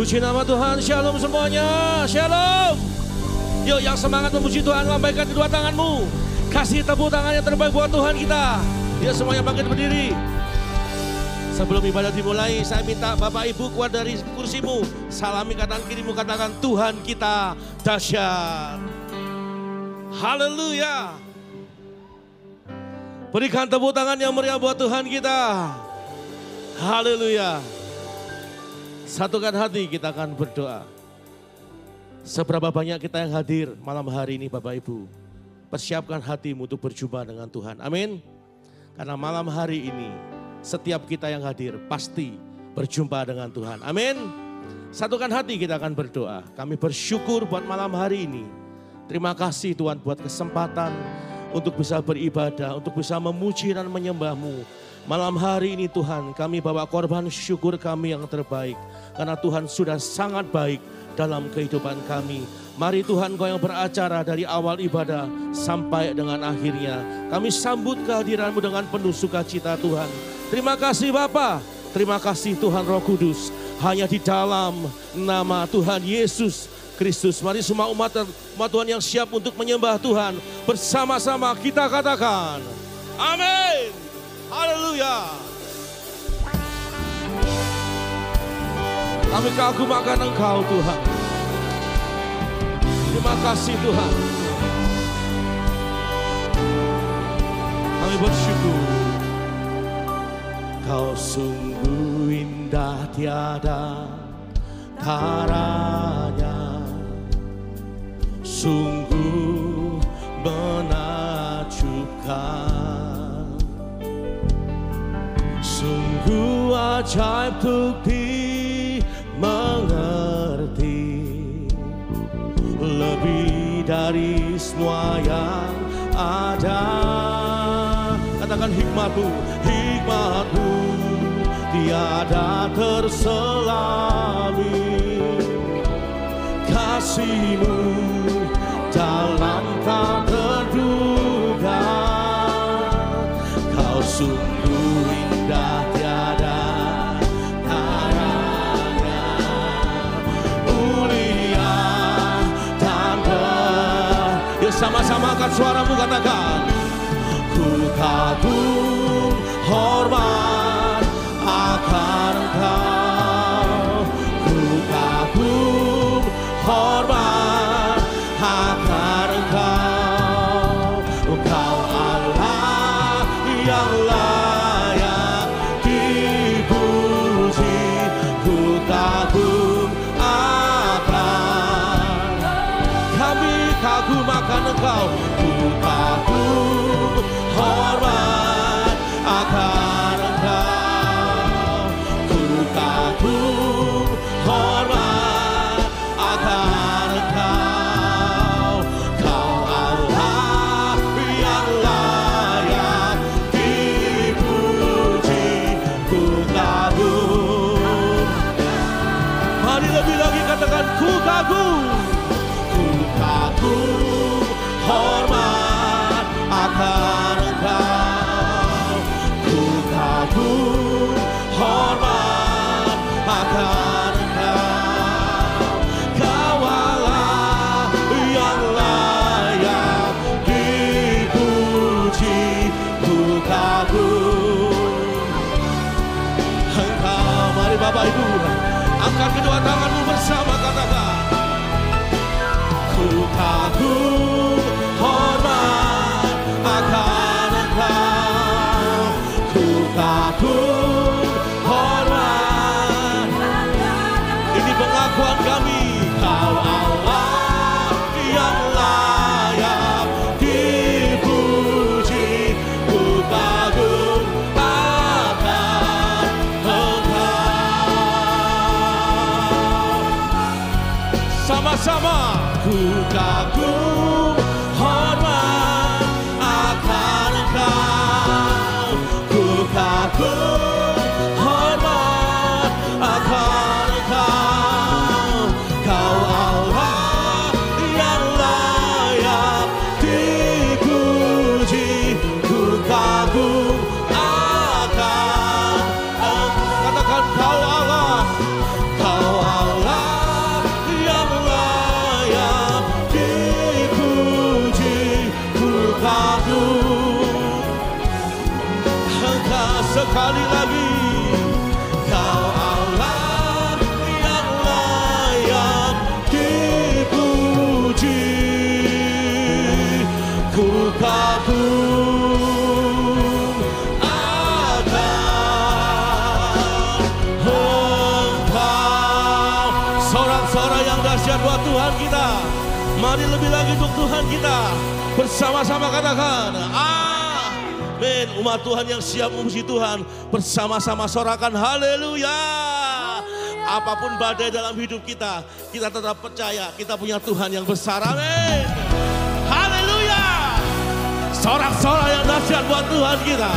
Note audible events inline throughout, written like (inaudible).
Puji nama Tuhan, shalom semuanya, shalom. Yuk yang semangat memuji Tuhan, lambaikan kedua tanganmu. Kasih tepuk tangan yang terbaik buat Tuhan kita. Yuk semuanya bangkit berdiri. Sebelum ibadah dimulai, saya minta Bapak Ibu keluar dari kursimu. Salami kanan kirimu, katakan Tuhan kita dahsyat. Haleluya. Berikan tepuk tangan yang meriah buat Tuhan kita. Haleluya. Satukan hati kita akan berdoa. Seberapa banyak kita yang hadir malam hari ini Bapak Ibu. Persiapkan hatimu untuk berjumpa dengan Tuhan. Amin. Karena malam hari ini setiap kita yang hadir pasti berjumpa dengan Tuhan. Amin. Satukan hati kita akan berdoa. Kami bersyukur buat malam hari ini. Terima kasih Tuhan buat kesempatan untuk bisa beribadah, untuk bisa memuji dan menyembahmu. Malam hari ini Tuhan kami bawa korban syukur kami yang terbaik. Karena Tuhan sudah sangat baik dalam kehidupan kami. Mari Tuhan kau yang beracara dari awal ibadah sampai dengan akhirnya. Kami sambut kehadiranmu dengan penuh sukacita Tuhan. Terima kasih Bapa, terima kasih Tuhan Roh Kudus. Hanya di dalam nama Tuhan Yesus Kristus. Mari semua umat, umat Tuhan yang siap untuk menyembah Tuhan. Bersama-sama kita katakan. Amin. Haleluya. Kami kagumakan Engkau Tuhan. Terima kasih Tuhan. Kami bersyukur. Kau sungguh indah tiada taranya. Sungguh menakjubkan. Sungguh ajaib untuk dimengerti. Lebih dari semua yang ada. Katakan hikmatmu, hikmatmu Tiada terselami Kasihmu dalam tak terduga. Kau sungguh sama-sama angkat suaramu katakan Ku kagum Tuhan kita. Bersama-sama katakan amin. Umat Tuhan yang siap memuji Tuhan bersama-sama sorakan haleluya. Apa pun badai dalam hidup kita kita tetap percaya kita punya Tuhan yang besar. Amin. Haleluya. Sorak-sorak yang dahsyat buat Tuhan kita.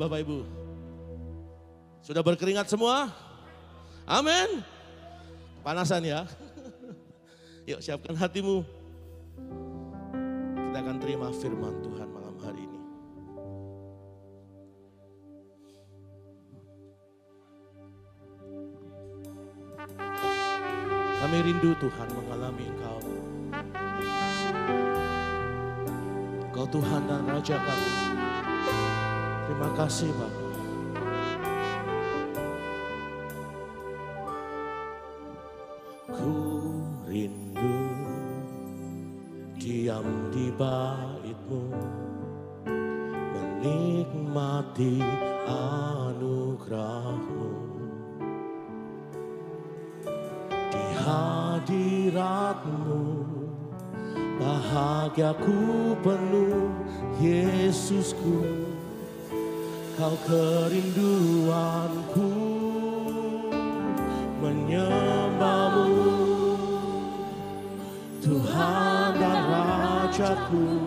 Bapak Ibu. Sudah berkeringat semua? Amin. Panasan ya. (laughs) Yuk siapkan hatimu. kau kerinduanku menyembahmu. Tuhan dan Rajaku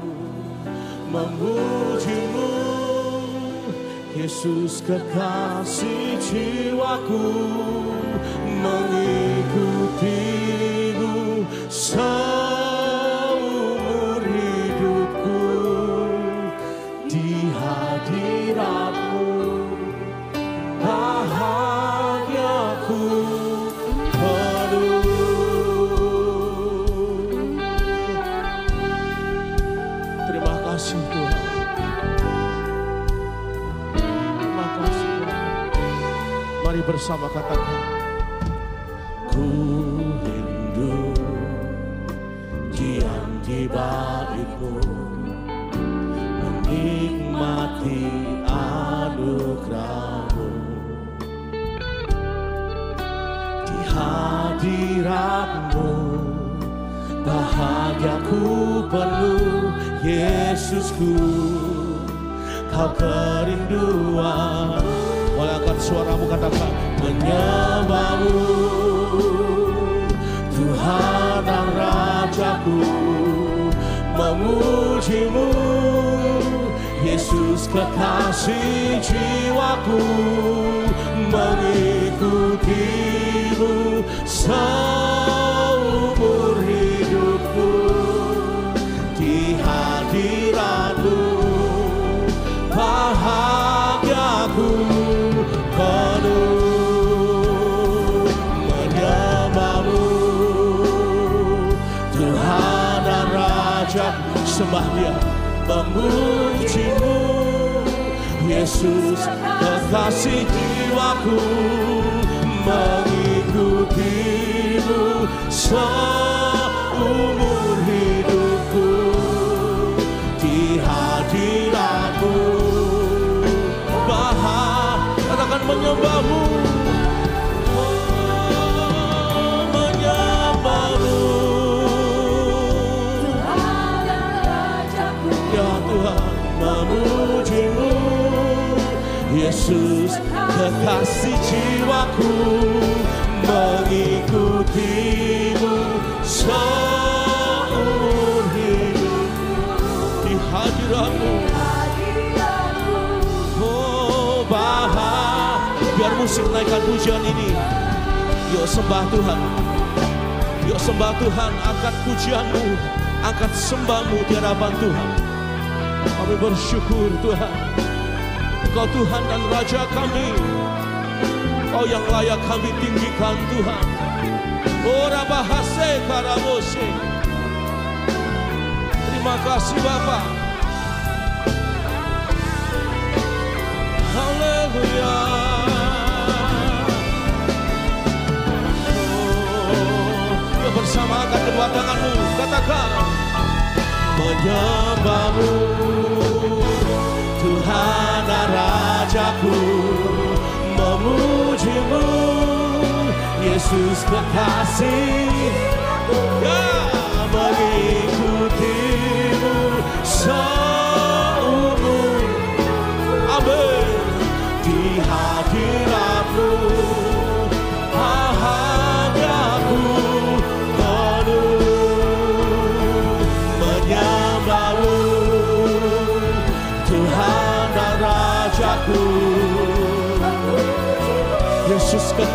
memujimu. Yesus kekasih jiwaku mengikuti bersama katakan Ku rindu diam di balikmu Menikmati anugerahmu. Di hadiratmu bahagiaku penuh Yesusku Kau kerinduan. Boleh angkat suaramu katakan Menyembahmu Tuhan dan Rajaku. Memujimu Yesus kekasih jiwaku. Mengikutimu Sampai sembah dia memujimu. Yesus kekasih jiwaku mengikutimu seumur hidupku. Di hadiratmu bahagia katakan menyembahmu. Yesus kekasih jiwaku Mengikutimu seumur hidup. Di hadiratmu. Oh bahar Biar musik naikkan pujian ini. Yuk sembah Tuhan. Yuk sembah Tuhan. Angkat pujianmu. Angkat sembahmu di hadapan Tuhan. Kami bersyukur Tuhan Engkau Tuhan dan Raja kami. Kau yang layak kami tinggikan Tuhan. Ora bahase karabose Terima kasih Bapak Haleluya. Oh, bersama kedua tanganmu, katakan menyembahmu Rajaku memujimu Yesus kekasih. Ya mengikutimu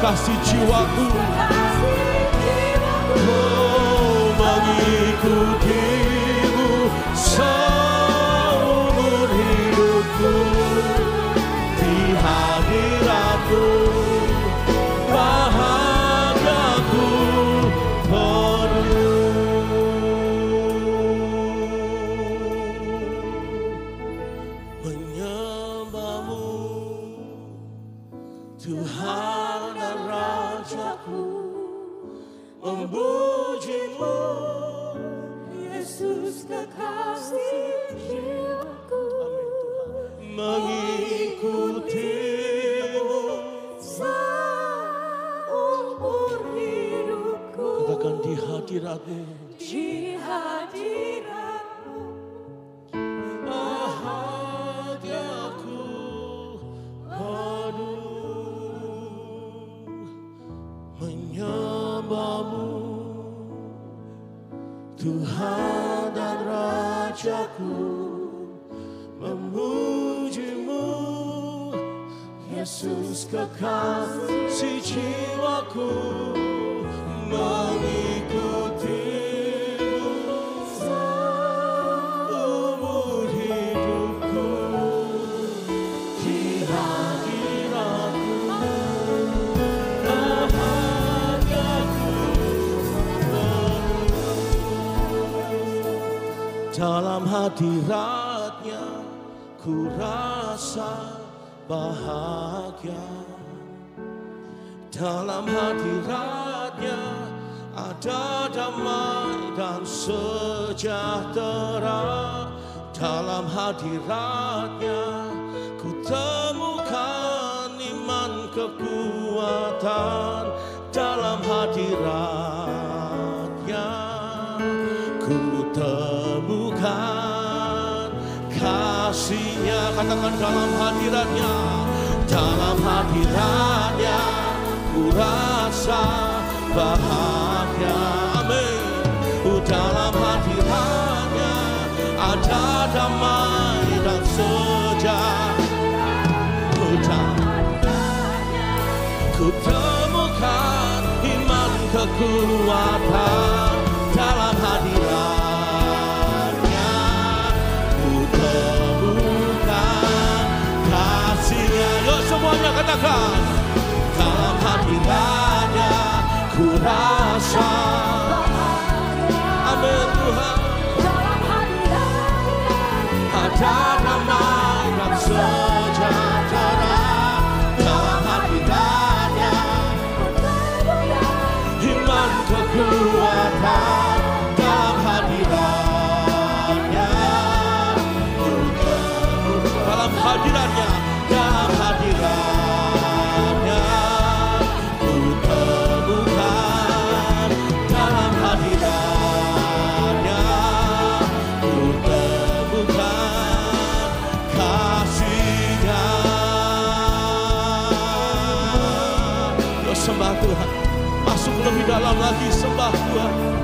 Kekasih jiwaku. Oh, mengikutimu hadiratnya ku temukan iman kekuatan dalam hadiratnya. Ku temukan kasihnya. Katakan dalam kekuatan dalam hadiratnya Ku temukan kasihnya. Yuk semuanya katakan. Dalam hadiratnya ku rasa. Amin Tuhan. Ada dalam lagi sembah Tuhan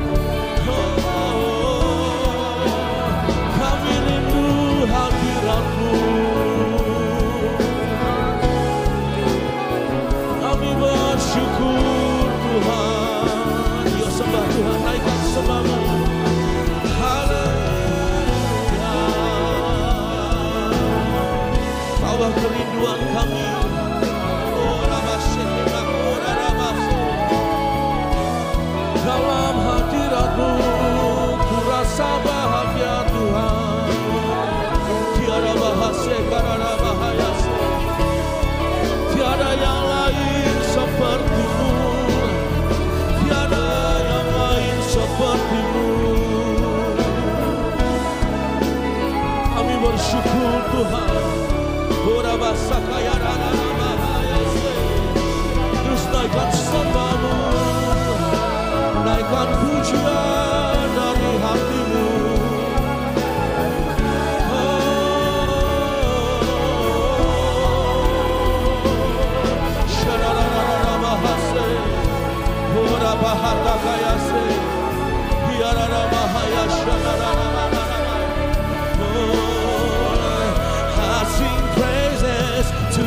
bersyukur Tuhan Ora basa kaya rana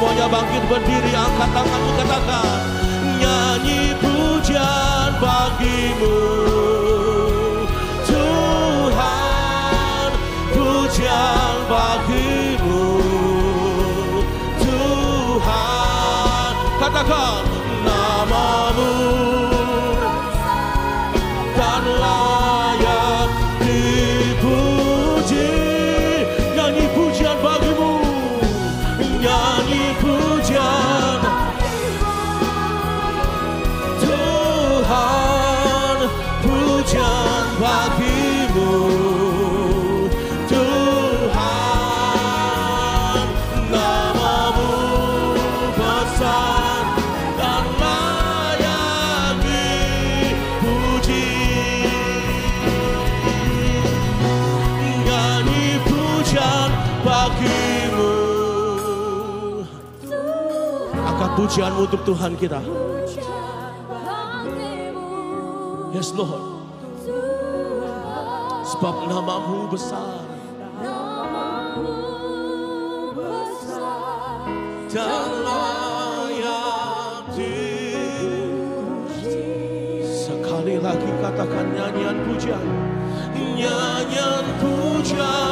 semuanya bangkit berdiri, angkat tanganmu katakan nyanyi pujian bagimu. Tuhan pujian bagimu. Tuhan katakan pujianmu untuk Tuhan kita. Yes Lord. Sebab namamu besar. Dan layak Sekali lagi katakan nyanyian pujian. Nyanyian pujian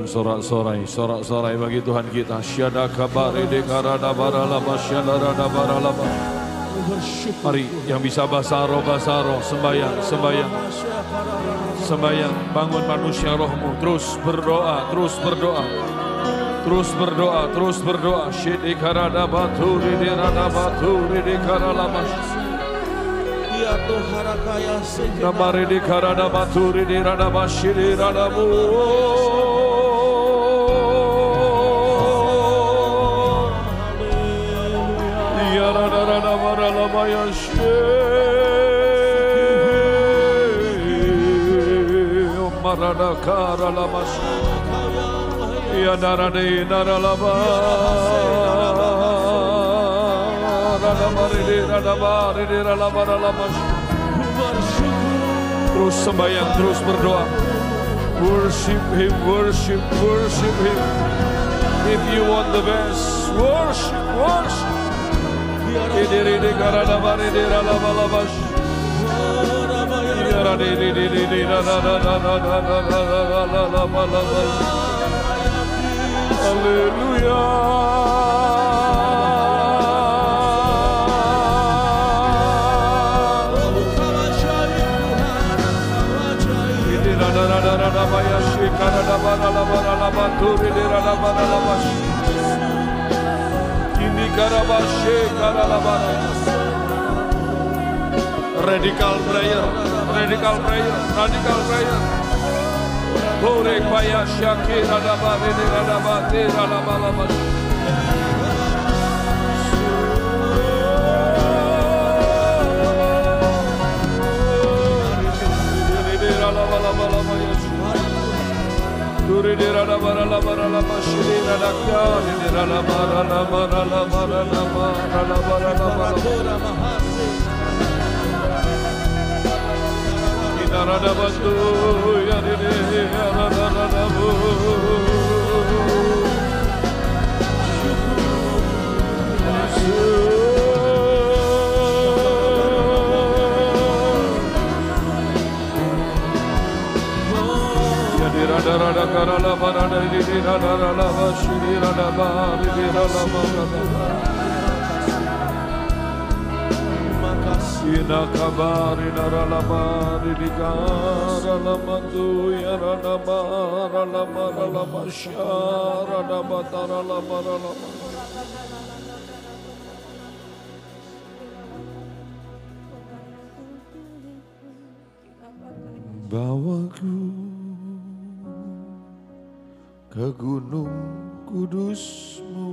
dan sorak-sorai, sorak-sorai bagi Tuhan kita. Syada kabari dekarada baralaba, syadara baralaba. Mari yang bisa basaro, basaro, sembayang, sembayang. Sembayang, bangun manusia rohmu, terus berdoa, terus berdoa. Terus berdoa, terus berdoa. Syedi karada batu, ridi rada batu, ridi karalama. Ya Tuhan kaya sehingga. Namari di karada batu, ridi rada Mu. la cara la mas ya narane naralaba ranamaride ranamaride ranamaride ranamas terus sembahyang terus berdoa worship him worship worship him. İf you want the best worship worship. Idiride karanamaride ranamalabas Radical prayer, Radical prayer, radical prayer. Glory Paya Shakira Daba Vedera Daba Tera Daba Daba. Duridira la bara la bara la mashirira la kya, dira la bara la bara la bara la bara la bara la. La Ina rada bantu ya di di ya rada rada bu Ya di rada rada kara la bara da di di rada rada ba shiri rada ba di di rada ba rada Ina kabari naralabari nikara lamandu yara namara lamara rada batara, lamara lamara Bawaku ke gunung kudusmu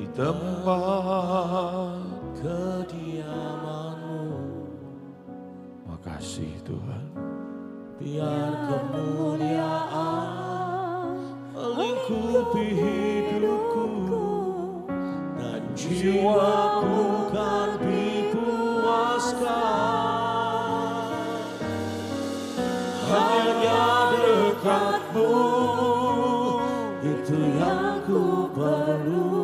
di tempat Kediamanmu. Makasih Tuhan. Biar kemuliaan melingkupi hidupku dan jiwaku kan dipuaskan hanya dekatmu itu yang ku perlu.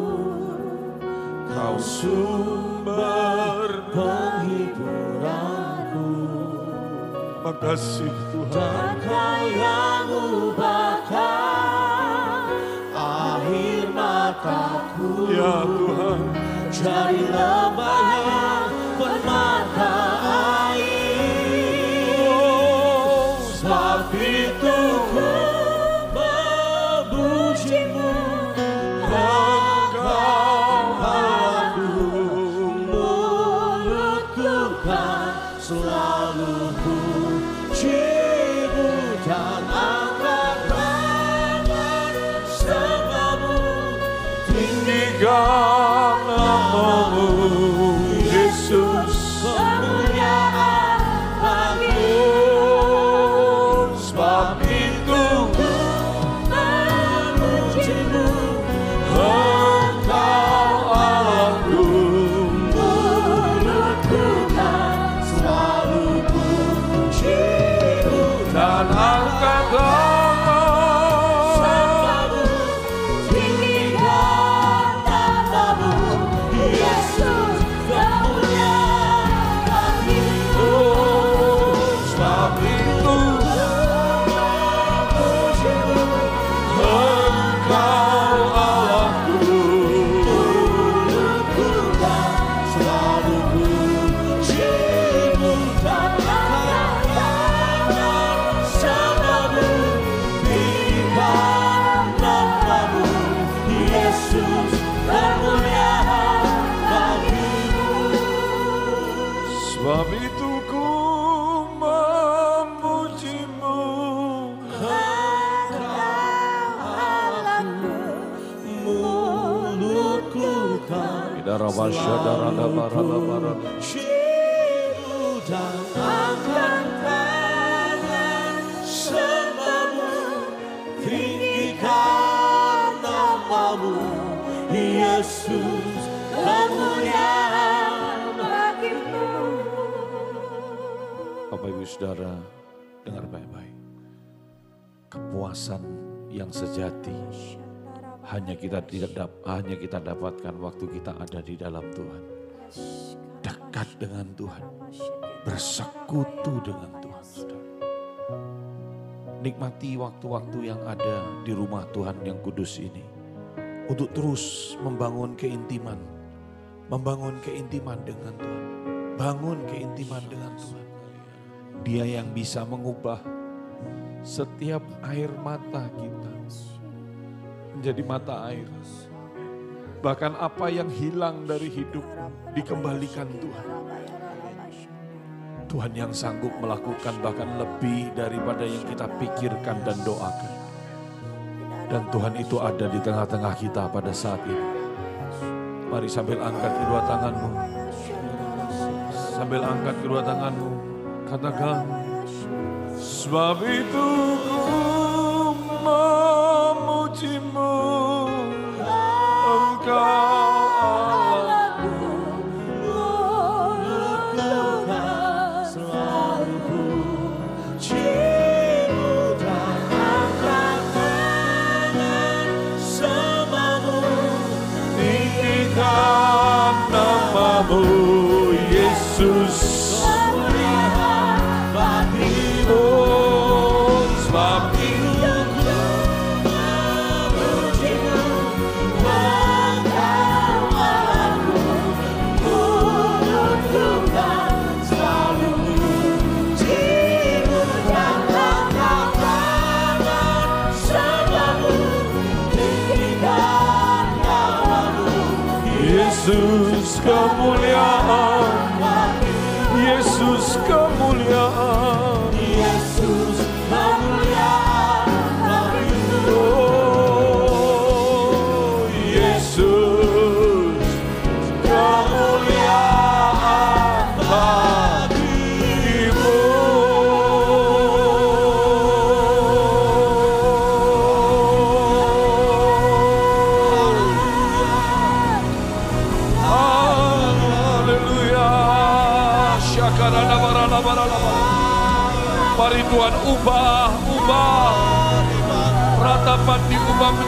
Kau sumber makasih Tuhan. Kau yang ubahkan akhir mataku. Ya Tuhan. Jadi lembah Saudara, dengar baik-baik. Kepuasan yang sejati hanya kita tidak hanya kita dapatkan waktu kita ada di dalam Tuhan. Dekat dengan Tuhan, bersekutu dengan Tuhan. Saudara. Nikmati waktu-waktu yang ada di rumah Tuhan yang kudus ini. Untuk terus membangun keintiman. Membangun keintiman dengan Tuhan. Bangun keintiman dengan Tuhan. Dia yang bisa mengubah setiap air mata kita menjadi mata air. Bahkan apa yang hilang dari hidup dikembalikan Tuhan. Tuhan yang sanggup melakukan bahkan lebih daripada yang kita pikirkan dan doakan. Dan Tuhan itu ada di tengah-tengah kita pada saat ini. Mari sambil angkat kedua tanganmu. Sambil angkat kedua tanganmu. Katakan. Sebab itu ku memujimu. Engkau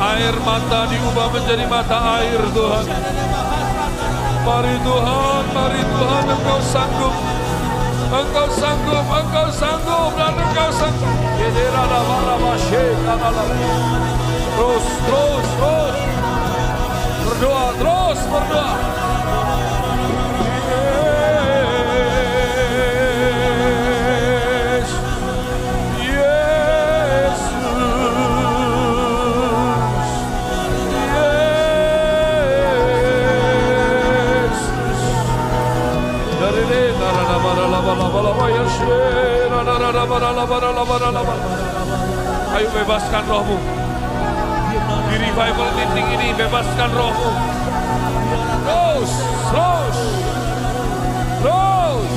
Air mata diubah menjadi mata air Tuhan. Mari Tuhan, mari Tuhan Engkau sanggup. Engkau sanggup, Engkau sanggup dan Engkau sanggup. Terus, terus, terus. Berdoa, terus berdoa. Ayo bebaskan rohmu. Di revival meeting ini bebaskan rohmu. Terus, terus. Terus.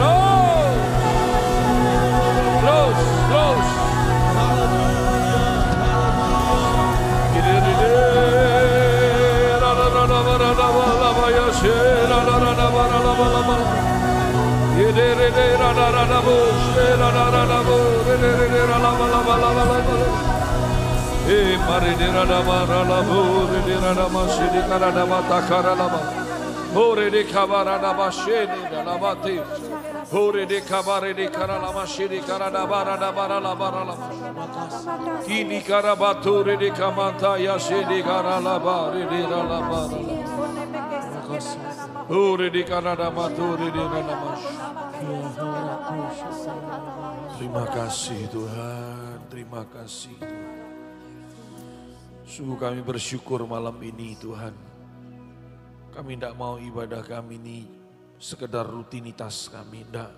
Terus. Terus, terus. Şela la la la la la la la la Yere re re ra ra ra ra bu Şela la la la bu Re re re re ra la la la la la la la E mari de ra la ma ra la bu Re de ra ta ka ra la ma Terima kasih Tuhan, terima kasih. Sungguh kami bersyukur malam ini Tuhan. Kami tidak mau ibadah kami ini sekedar rutinitas kami, tidak.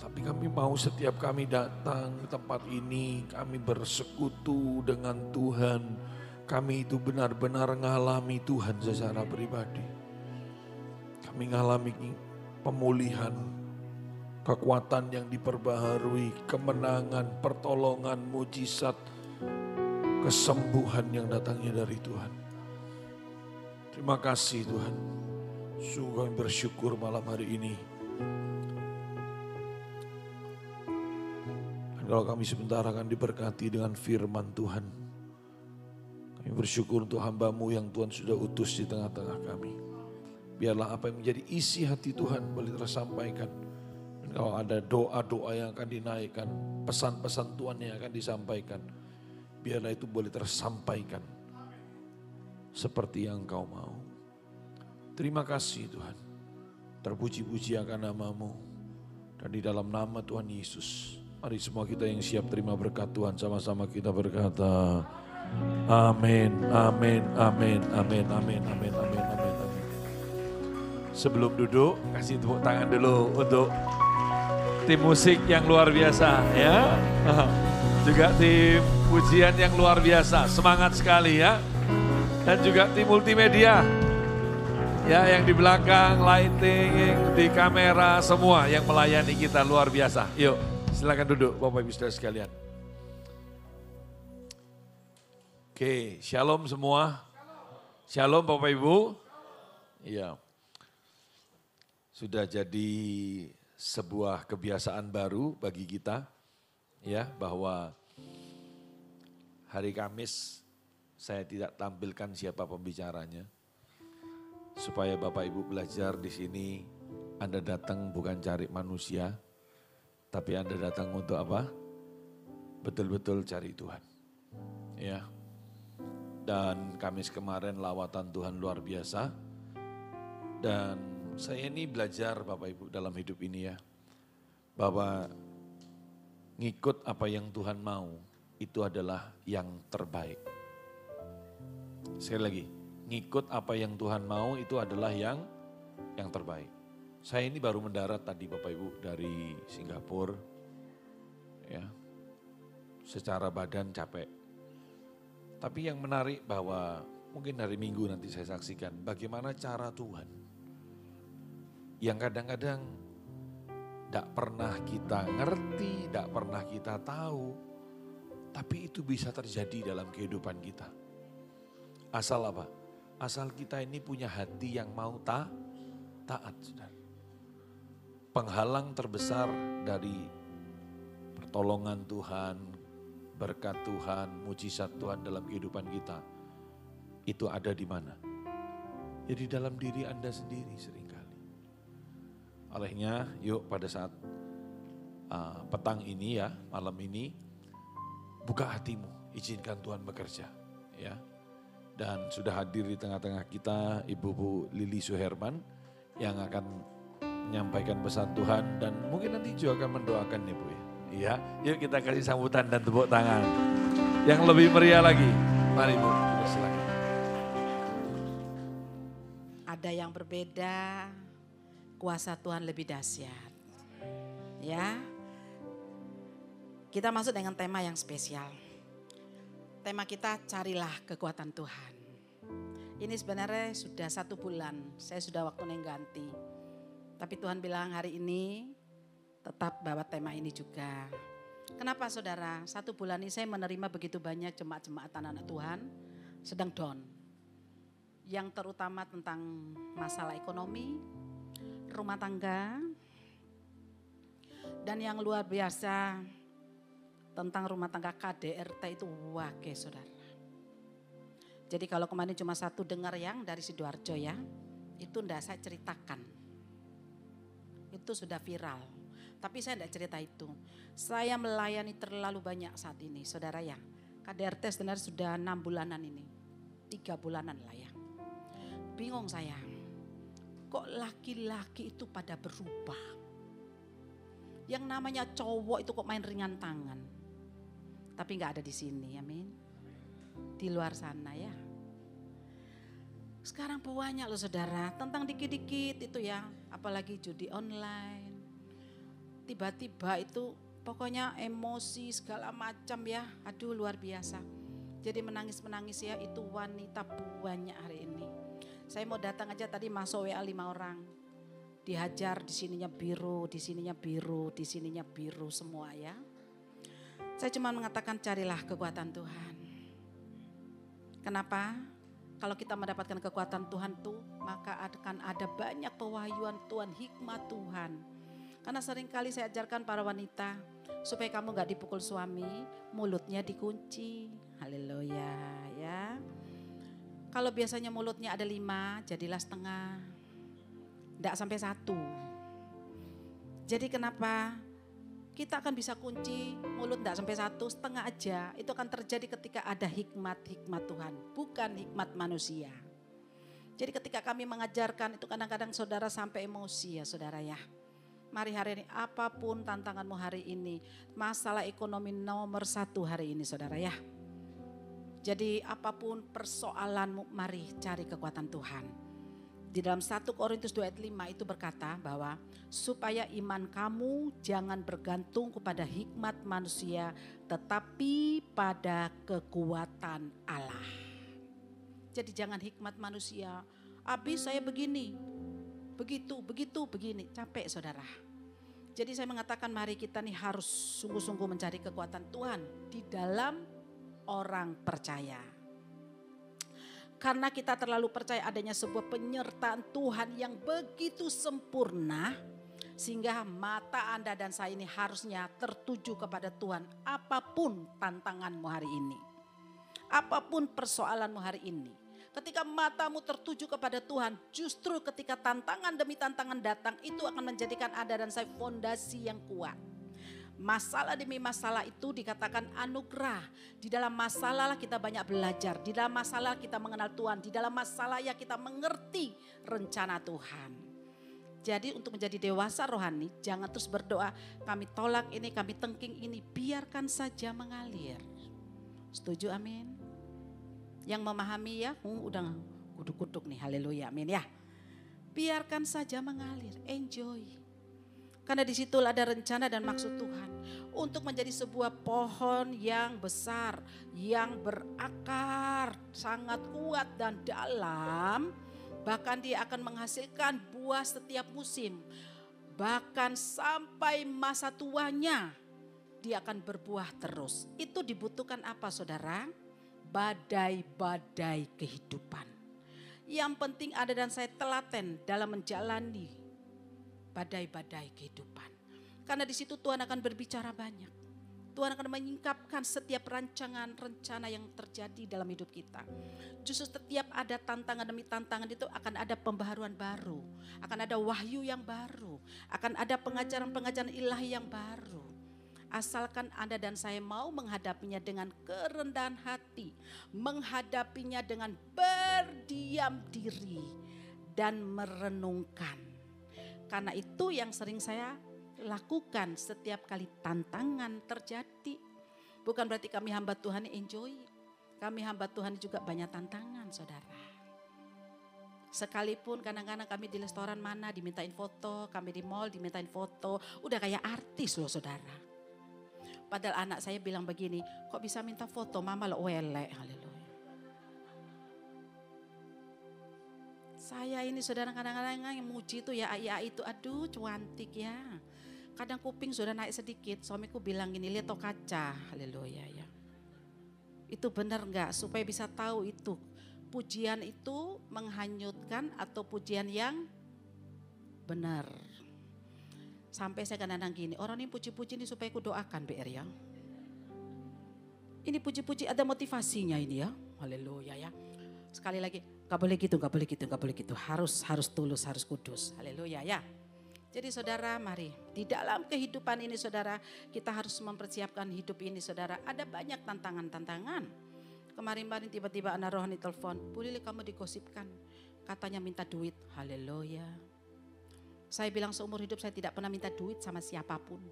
Tapi kami mau setiap kami datang ke tempat ini, kami bersekutu dengan Tuhan. Kami itu benar-benar mengalami Tuhan secara pribadi. Kami mengalami pemulihan, kekuatan yang diperbaharui, kemenangan, pertolongan, mujizat, kesembuhan yang datangnya dari Tuhan. Terima kasih Tuhan. Sungguh kami bersyukur malam hari ini. Dan kalau kami sebentar akan diberkati dengan firman Tuhan. Kami bersyukur untuk hambamu yang Tuhan sudah utus di tengah-tengah kami. Biarlah apa yang menjadi isi hati Tuhan boleh tersampaikan. Dan kalau ada doa-doa yang akan dinaikkan, pesan-pesan Tuhan yang akan disampaikan. Biarlah itu boleh tersampaikan. Seperti yang kau mau. Terima kasih Tuhan. Terpuji-puji akan namamu. Dan di dalam nama Tuhan Yesus. Mari semua kita yang siap terima berkat Tuhan sama-sama kita berkata amin, amin, amin, amin, amin, amin, amin, amin, amin. Sebelum duduk kasih tepuk tangan dulu untuk tim musik yang luar biasa ya. (laughs) Juga tim pujian yang luar biasa, semangat sekali ya. Dan juga tim multimedia ya yang di belakang lighting, di kamera semua yang melayani kita luar biasa. Yuk. Silakan duduk Bapak Ibu Saudara sekalian. Oke, shalom semua. Shalom Bapak Ibu. Iya. Sudah jadi sebuah kebiasaan baru bagi kita ya bahwa hari Kamis saya tidak tampilkan siapa pembicaranya supaya Bapak Ibu belajar di sini Anda datang bukan cari manusia, tapi Anda datang untuk apa? Betul-betul cari Tuhan. Ya. Dan Kamis kemarin lawatan Tuhan luar biasa. Dan saya ini belajar Bapak Ibu dalam hidup ini ya. Bahwa ngikut apa yang Tuhan mau itu adalah yang terbaik. Sekali lagi, ngikut apa yang Tuhan mau itu adalah yang yang terbaik. Saya ini baru mendarat tadi Bapak Ibu dari Singapura. Ya. Secara badan capek. Tapi yang menarik bahwa mungkin hari Minggu nanti saya saksikan bagaimana cara Tuhan. Yang kadang-kadang tidak pernah kita ngerti, tidak pernah kita tahu. Tapi itu bisa terjadi dalam kehidupan kita. Asal apa? Asal kita ini punya hati yang mau ta taat, saudara penghalang terbesar dari pertolongan Tuhan, berkat Tuhan, mujizat Tuhan dalam kehidupan kita, itu ada di mana? Ya dalam diri Anda sendiri sering kali. Olehnya yuk pada saat uh, petang ini ya, malam ini, buka hatimu, izinkan Tuhan bekerja. ya. Dan sudah hadir di tengah-tengah kita Ibu Bu Lili Suherman yang akan menyampaikan pesan Tuhan dan mungkin nanti juga akan mendoakan ya Bu ya. Iya, yuk kita kasih sambutan dan tepuk tangan. Yang lebih meriah lagi. Mari Bu, silakan. Ada yang berbeda, kuasa Tuhan lebih dahsyat. Ya. Kita masuk dengan tema yang spesial. Tema kita carilah kekuatan Tuhan. Ini sebenarnya sudah satu bulan, saya sudah waktu ganti tapi Tuhan bilang hari ini tetap bawa tema ini juga. Kenapa saudara? Satu bulan ini saya menerima begitu banyak jemaat-jemaat anak-anak Tuhan sedang down. Yang terutama tentang masalah ekonomi, rumah tangga, dan yang luar biasa tentang rumah tangga KDRT itu wakil saudara. Jadi kalau kemarin cuma satu dengar yang dari Sidoarjo ya, itu ndak saya ceritakan itu sudah viral. Tapi saya tidak cerita itu. Saya melayani terlalu banyak saat ini, saudara ya. KDRT sebenarnya sudah enam bulanan ini. Tiga bulanan lah ya. Bingung saya. kok laki-laki itu pada berubah. Yang namanya cowok itu kok main ringan tangan. Tapi nggak ada di sini, amin. Di luar sana ya. Sekarang banyak loh saudara, tentang dikit-dikit itu ya, apalagi judi online. Tiba-tiba itu pokoknya emosi segala macam ya, aduh luar biasa. Jadi menangis-menangis ya itu wanita banyak hari ini. Saya mau datang aja tadi masuk WA lima orang. Dihajar di sininya biru, di sininya biru, di sininya biru semua ya. Saya cuma mengatakan carilah kekuatan Tuhan. Kenapa? Kalau kita mendapatkan kekuatan Tuhan tuh, maka akan ada banyak pewahyuan Tuhan, hikmat Tuhan. Karena sering kali saya ajarkan para wanita, supaya kamu gak dipukul suami, mulutnya dikunci. Haleluya ya. Kalau biasanya mulutnya ada lima, jadilah setengah. Tidak sampai satu. Jadi kenapa kita akan bisa kunci mulut tidak sampai satu setengah aja. Itu akan terjadi ketika ada hikmat-hikmat Tuhan, bukan hikmat manusia. Jadi ketika kami mengajarkan itu kadang-kadang saudara sampai emosi ya saudara ya. Mari hari ini apa pun tantanganmu hari ini. Masalah ekonomi nomor satu hari ini saudara ya. Jadi apa pun persoalanmu mari cari kekuatan Tuhan. Di dalam 1 Korintus 2 ayat 5 itu berkata bahwa supaya iman kamu jangan bergantung kepada hikmat manusia tetapi pada kekuatan Allah. Jadi jangan hikmat manusia. Habis saya begini, begitu, begitu, begini. Capek saudara. Jadi saya mengatakan mari kita nih harus sungguh-sungguh mencari kekuatan Tuhan di dalam orang percaya. Karena kita terlalu percaya adanya sebuah penyertaan Tuhan yang begitu sempurna. Sehingga mata Anda dan saya ini harusnya tertuju kepada Tuhan. Apa pun tantanganmu hari ini. Apa pun persoalanmu hari ini. Ketika matamu tertuju kepada Tuhan, justru ketika tantangan demi tantangan datang, itu akan menjadikan Anda dan saya fondasi yang kuat. Masalah demi masalah itu dikatakan anugerah. Di dalam masalah kita banyak belajar. Di dalam masalah kita mengenal Tuhan. Di dalam masalah ya kita mengerti rencana Tuhan. Jadi untuk menjadi dewasa rohani jangan terus berdoa kami tolak ini, kami tengking ini. Biarkan saja mengalir. Setuju amin? Yang memahami ya, uh, udah kuduk-kuduk nih haleluya amin ya. Biarkan saja mengalir, enjoy. Karena di situlah ada rencana dan maksud Tuhan. Untuk menjadi sebuah pohon yang besar, yang berakar, sangat kuat dan dalam. Bahkan dia akan menghasilkan buah setiap musim. Bahkan sampai masa tuanya dia akan berbuah terus. Itu dibutuhkan apa saudara? Badai-badai kehidupan. Yang penting ada dan saya telaten dalam menjalani badai-badai kehidupan. Karena di situ Tuhan akan berbicara banyak. Tuhan akan menyingkapkan setiap rancangan rencana yang terjadi dalam hidup kita. Justru setiap ada tantangan demi tantangan itu akan ada pembaharuan baru. Akan ada wahyu yang baru. Akan ada pengajaran-pengajaran ilahi yang baru. Asalkan Anda dan saya mau menghadapinya dengan kerendahan hati. Menghadapinya dengan berdiam diri. Dan merenungkan. Karena itu yang sering saya lakukan setiap kali tantangan terjadi. Bukan berarti kami hamba Tuhan enjoy. Kami hamba Tuhan juga banyak tantangan saudara. Sekalipun kadang-kadang kami di restoran mana dimintain foto, kami di mall dimintain foto. Udah kayak artis loh saudara. Padahal anak saya bilang begini, kok bisa minta foto mama lo wele, haleluya. Saya ini saudara kadang-kadang yang muji itu ya ayah itu aduh cantik ya. Kadang kuping sudah naik sedikit, suamiku bilang gini, lihat toh kaca, haleluya ya. Itu benar enggak? Supaya bisa tahu itu. Pujian itu menghanyutkan atau pujian yang benar. Sampai saya kadang-kadang gini, orang ini puji-puji ini supaya ku doakan BR ya. Ini puji-puji ada motivasinya ini ya. Haleluya ya. Sekali lagi, gak boleh gitu, gak boleh gitu, gak boleh gitu. Harus harus tulus, harus kudus. Haleluya ya. Jadi saudara mari di dalam kehidupan ini saudara kita harus mempersiapkan hidup ini saudara. Ada banyak tantangan-tantangan. Kemarin-kemarin tiba-tiba anak rohani telepon, boleh kamu digosipkan. Katanya minta duit, haleluya. Saya bilang seumur hidup saya tidak pernah minta duit sama siapa pun.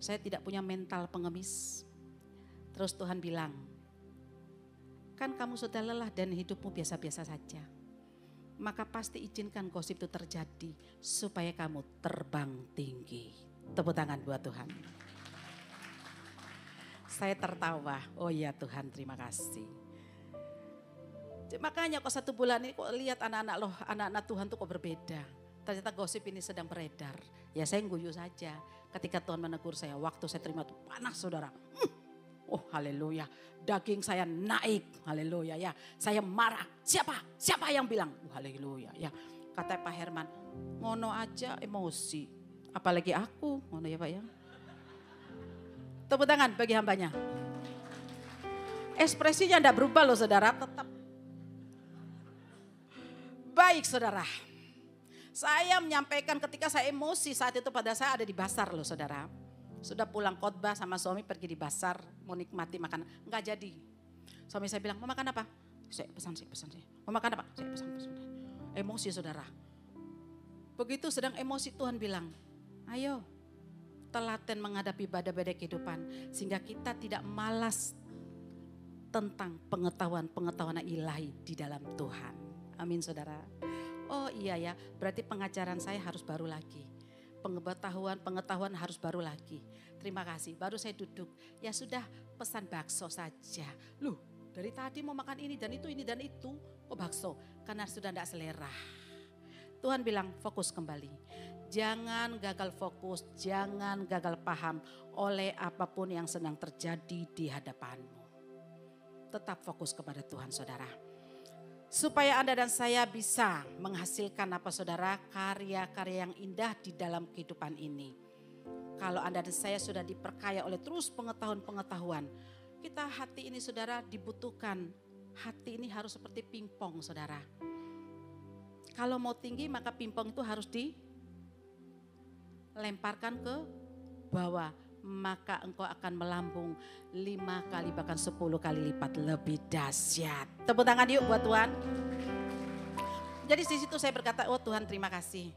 Saya tidak punya mental pengemis. Terus Tuhan bilang, kan kamu sudah lelah dan hidupmu biasa-biasa saja. Maka pasti izinkan gosip itu terjadi supaya kamu terbang tinggi. Tepuk tangan buat Tuhan. Saya tertawa, oh iya Tuhan terima kasih. Makanya kok satu bulan ini kok lihat anak-anak loh, anak-anak Tuhan tuh kok berbeda. Ternyata gosip ini sedang beredar. Ya saya guyu saja. Ketika Tuhan menegur saya, waktu saya terima itu panas saudara. Hmm. Oh haleluya, daging saya naik, haleluya ya. Saya marah, siapa? Siapa yang bilang? Oh, haleluya ya. Kata Pak Herman, ngono aja emosi. Apalagi aku, ngono ya Pak ya. Tepuk tangan bagi hambanya. Ekspresinya tidak berubah loh saudara, tetap baik saudara. Saya menyampaikan ketika saya emosi saat itu pada saya ada di pasar loh saudara. Sudah pulang khotbah sama suami pergi di pasar mau nikmati makan. Enggak jadi. Suami saya bilang mau makan apa? Saya pesan sih pesan sih. Mau makan apa? Saya pesan pesan. Emosi saudara. Begitu sedang emosi Tuhan bilang, ayo telaten menghadapi badai-badai kehidupan. Sehingga kita tidak malas tentang pengetahuan-pengetahuan ilahi di dalam Tuhan. Amin saudara. Oh iya ya, berarti pengajaran saya harus baru lagi. Pengetahuan, pengetahuan harus baru lagi. Terima kasih, baru saya duduk. Ya sudah pesan bakso saja. Loh dari tadi mau makan ini dan itu, ini dan itu. Kok bakso? Karena sudah tidak selera. Tuhan bilang fokus kembali. Jangan gagal fokus, jangan gagal paham oleh apa pun yang sedang terjadi di hadapanmu. Tetap fokus kepada Tuhan saudara. Supaya Anda dan saya bisa menghasilkan apa saudara karya-karya yang indah di dalam kehidupan ini. Kalau Anda dan saya sudah diperkaya oleh terus pengetahuan-pengetahuan. Kita hati ini saudara dibutuhkan. Hati ini harus seperti pingpong saudara. Kalau mau tinggi maka pingpong itu harus dilemparkan ke bawah maka engkau akan melambung lima kali bahkan sepuluh kali lipat lebih dahsyat. Tepuk tangan yuk buat Tuhan. Jadi di situ saya berkata, oh Tuhan terima kasih.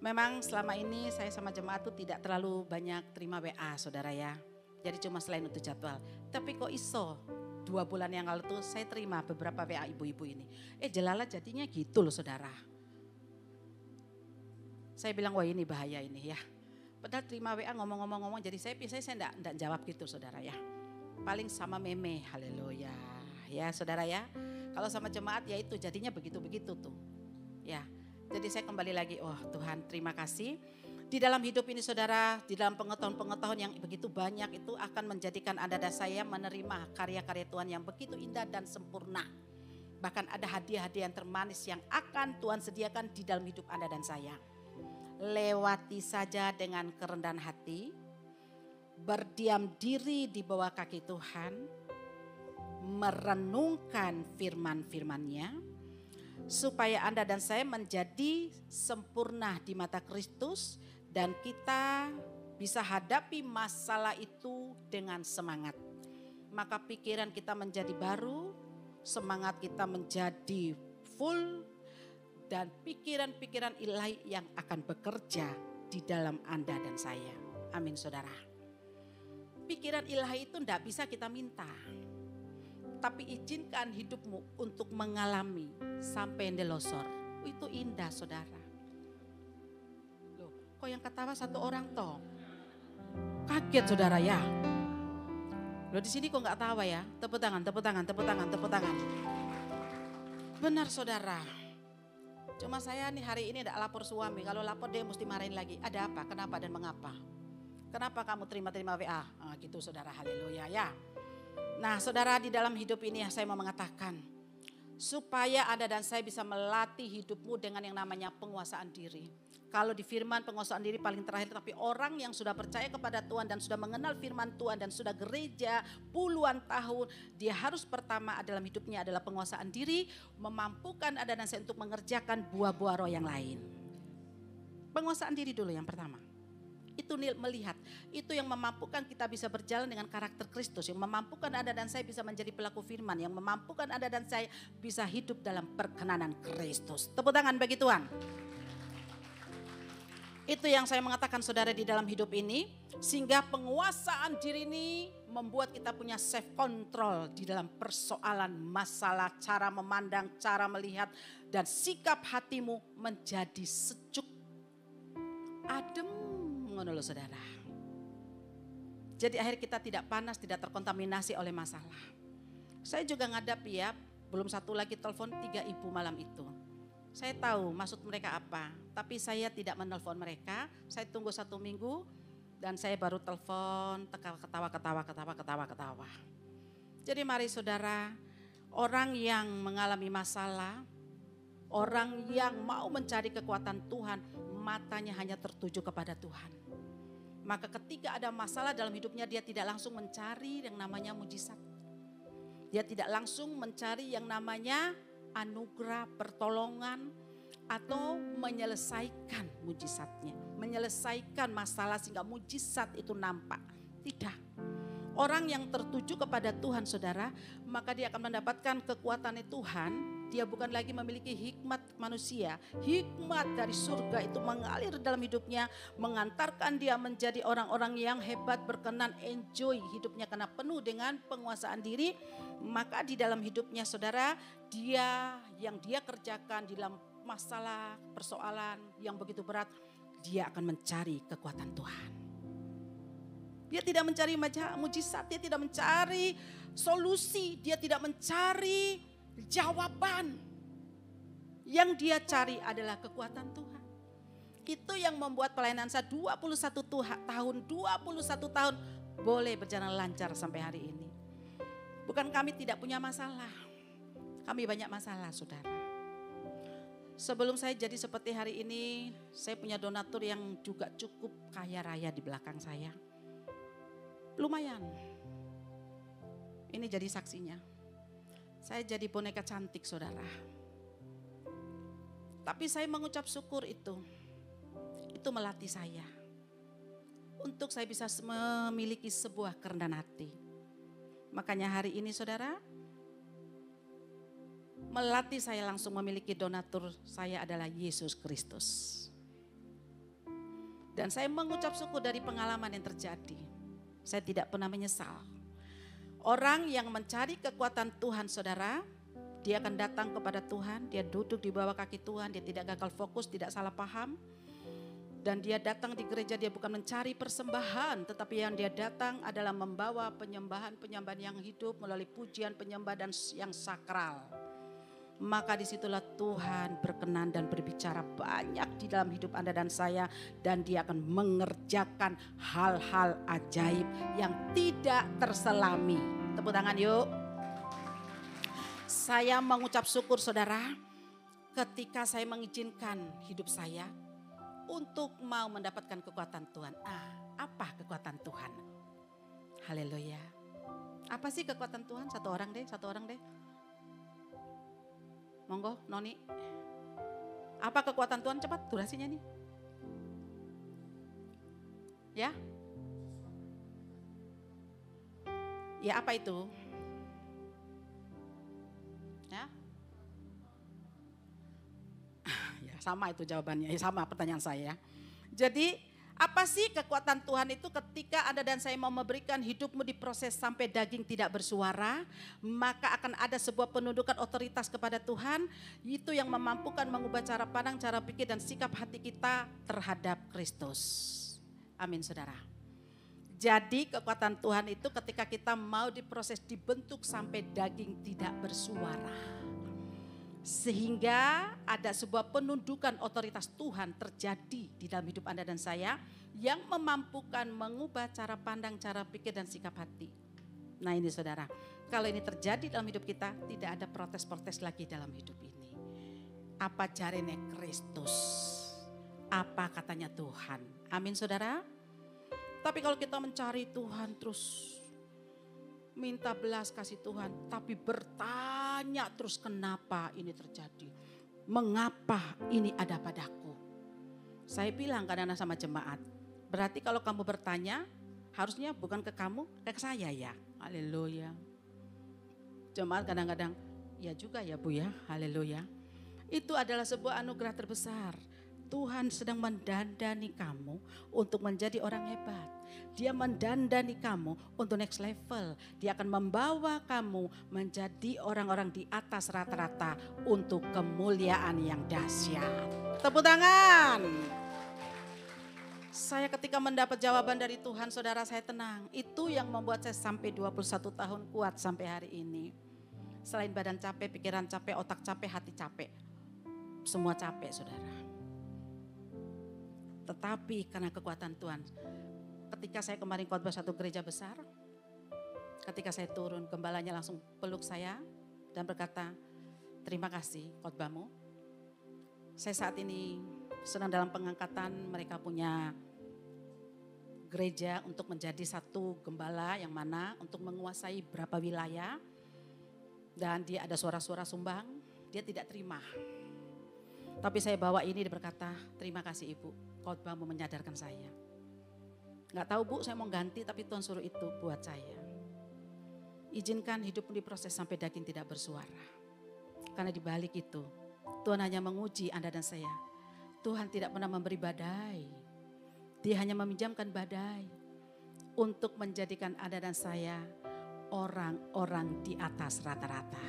Memang selama ini saya sama jemaat itu tidak terlalu banyak terima WA saudara ya. Jadi cuma selain untuk jadwal. Tapi kok iso dua bulan yang lalu tuh saya terima beberapa WA ibu-ibu ini. Eh jelala jadinya gitu loh saudara. Saya bilang wah ini bahaya ini ya Padahal terima WA ngomong-ngomong-ngomong jadi saya biasanya saya enggak, enggak jawab gitu saudara ya. Paling sama meme, haleluya. Ya saudara ya. Kalau sama jemaat ya itu jadinya begitu-begitu tuh. Ya. Jadi saya kembali lagi, oh Tuhan terima kasih. Di dalam hidup ini saudara, di dalam pengetahuan-pengetahuan yang begitu banyak itu akan menjadikan Anda dan saya menerima karya-karya Tuhan yang begitu indah dan sempurna. Bahkan ada hadiah-hadiah yang termanis yang akan Tuhan sediakan di dalam hidup Anda dan saya lewati saja dengan kerendahan hati, berdiam diri di bawah kaki Tuhan, merenungkan firman-firmannya, supaya Anda dan saya menjadi sempurna di mata Kristus dan kita bisa hadapi masalah itu dengan semangat. Maka pikiran kita menjadi baru, semangat kita menjadi full dan pikiran-pikiran ilahi yang akan bekerja di dalam Anda dan saya. Amin saudara. Pikiran ilahi itu tidak bisa kita minta. Tapi izinkan hidupmu untuk mengalami sampai delosor. Itu indah saudara. Loh, kok yang ketawa satu orang toh? Kaget saudara ya. Loh di sini kok nggak tawa ya? Tepuk tangan, tepuk tangan, tepuk tangan, tepuk tangan. Benar saudara. Cuma saya nih hari ini tidak lapor suami. Kalau lapor dia mesti marahin lagi. Ada apa? Kenapa dan mengapa? Kenapa kamu terima-terima WA? Nah, gitu saudara haleluya ya. Nah saudara di dalam hidup ini saya mau mengatakan. Supaya Anda dan saya bisa melatih hidupmu dengan yang namanya penguasaan diri. Kalau di firman penguasaan diri paling terakhir, tapi orang yang sudah percaya kepada Tuhan dan sudah mengenal firman Tuhan dan sudah gereja puluhan tahun, dia harus pertama dalam hidupnya adalah penguasaan diri, memampukan ada saya untuk mengerjakan buah-buah roh yang lain. Penguasaan diri dulu yang pertama. Itu melihat. Itu yang memampukan kita bisa berjalan dengan karakter Kristus. Yang memampukan Anda dan saya bisa menjadi pelaku firman. Yang memampukan Anda dan saya bisa hidup dalam perkenanan Kristus. Tepuk tangan bagi Tuhan. Itu yang saya mengatakan saudara di dalam hidup ini. Sehingga penguasaan diri ini membuat kita punya self control di dalam persoalan masalah, cara memandang, cara melihat. Dan sikap hatimu menjadi sejuk. Adem ngono saudara. Jadi akhir kita tidak panas, tidak terkontaminasi oleh masalah. Saya juga ngadapi ya, belum satu lagi telepon tiga ibu malam itu. Saya tahu maksud mereka apa, tapi saya tidak menelpon mereka. Saya tunggu satu minggu dan saya baru telepon, ketawa, ketawa, ketawa, ketawa, ketawa. Jadi mari saudara, orang yang mengalami masalah, orang yang mau mencari kekuatan Tuhan, matanya hanya tertuju kepada Tuhan. Maka ketika ada masalah dalam hidupnya dia tidak langsung mencari yang namanya mujizat. Dia tidak langsung mencari yang namanya anugerah, pertolongan, atau menyelesaikan mujizatnya. Menyelesaikan masalah sehingga mujizat itu nampak. Tidak. Orang yang tertuju kepada Tuhan saudara, maka dia akan mendapatkan kekuatan Tuhan. Dia bukan lagi memiliki hikmat manusia. Hikmat dari surga itu mengalir dalam hidupnya. Mengantarkan dia menjadi orang-orang yang hebat, berkenan, enjoy hidupnya. Karena penuh dengan penguasaan diri. Maka di dalam hidupnya saudara, dia yang dia kerjakan di dalam masalah, persoalan yang begitu berat. Dia akan mencari kekuatan Tuhan. Dia tidak mencari mujizat, dia tidak mencari solusi, dia tidak mencari jawaban. Yang dia cari adalah kekuatan Tuhan. Itu yang membuat pelayanan saya 21 tuha- tahun, 21 tahun boleh berjalan lancar sampai hari ini. Bukan kami tidak punya masalah. Kami banyak masalah, saudara. Sebelum saya jadi seperti hari ini, saya punya donatur yang juga cukup kaya raya di belakang saya. Lumayan. Ini jadi saksinya. Saya jadi boneka cantik saudara. Tapi saya mengucap syukur itu. Itu melatih saya. Untuk saya bisa memiliki sebuah kerendahan hati. Makanya hari ini saudara, melatih saya langsung memiliki donatur saya adalah Yesus Kristus. Dan saya mengucap syukur dari pengalaman yang terjadi. Saya tidak pernah menyesal. Orang yang mencari kekuatan Tuhan saudara, dia akan datang kepada Tuhan, dia duduk di bawah kaki Tuhan, dia tidak gagal fokus, tidak salah paham. Dan dia datang di gereja, dia bukan mencari persembahan, tetapi yang dia datang adalah membawa penyembahan-penyembahan yang hidup melalui pujian, penyembahan yang sakral. Maka di situlah Tuhan berkenan dan berbicara banyak di dalam hidup Anda dan saya. Dan dia akan mengerjakan hal-hal ajaib yang tidak terselami. Tepuk tangan yuk. Saya mengucap syukur saudara ketika saya mengizinkan hidup saya untuk mau mendapatkan kekuatan Tuhan. Ah, apa kekuatan Tuhan? Haleluya. Apa sih kekuatan Tuhan? Satu orang deh, satu orang deh. Monggo, Noni. Apa kekuatan Tuhan? Cepat durasinya nih. Ya. Ya apa itu? Ya. (laughs) ya sama itu jawabannya, ya, sama pertanyaan saya. Jadi apa sih kekuatan Tuhan itu ketika Anda dan saya mau memberikan hidupmu diproses sampai daging tidak bersuara, maka akan ada sebuah penundukan otoritas kepada Tuhan, itu yang memampukan mengubah cara pandang, cara pikir dan sikap hati kita terhadap Kristus. Amin saudara. Jadi kekuatan Tuhan itu ketika kita mau diproses dibentuk sampai daging tidak bersuara. Sehingga ada sebuah penundukan otoritas Tuhan terjadi di dalam hidup Anda dan saya yang memampukan mengubah cara pandang, cara pikir dan sikap hati. Nah ini saudara, kalau ini terjadi dalam hidup kita tidak ada protes-protes lagi dalam hidup ini. Apa caranya Kristus? Apa katanya Tuhan? Amin saudara. Tapi kalau kita mencari Tuhan terus minta belas kasih Tuhan, tapi bertanya terus kenapa ini terjadi? Mengapa ini ada padaku? Saya bilang kadang-kadang sama jemaat, Berarti kalau kamu bertanya, harusnya bukan ke kamu, ke saya ya. Haleluya. Jemaat kadang-kadang, ya juga ya Bu ya, haleluya. Itu adalah sebuah anugerah terbesar. Tuhan sedang mendandani kamu untuk menjadi orang hebat. Dia mendandani kamu untuk next level. Dia akan membawa kamu menjadi orang-orang di atas rata-rata untuk kemuliaan yang dahsyat. Tepuk tangan. Saya ketika mendapat jawaban dari Tuhan, saudara saya tenang. Itu yang membuat saya sampai 21 tahun kuat sampai hari ini. Selain badan capek, pikiran capek, otak capek, hati capek. Semua capek saudara. Tetapi karena kekuatan Tuhan. Ketika saya kemarin khotbah satu gereja besar. Ketika saya turun, gembalanya langsung peluk saya dan berkata, terima kasih khotbahmu. Saya saat ini sedang dalam pengangkatan, mereka punya gereja untuk menjadi satu gembala yang mana untuk menguasai berapa wilayah. Dan dia ada suara-suara sumbang, dia tidak terima. Tapi saya bawa ini dia berkata, terima kasih ibu, khotbahmu menyadarkan saya. Nggak tahu bu, saya mau ganti tapi Tuhan suruh itu buat saya. Izinkan hidup diproses sampai daging tidak bersuara. Karena di balik itu, Tuhan hanya menguji Anda dan saya. Tuhan tidak pernah memberi badai. Dia hanya meminjamkan badai untuk menjadikan Anda dan saya orang-orang di atas rata-rata.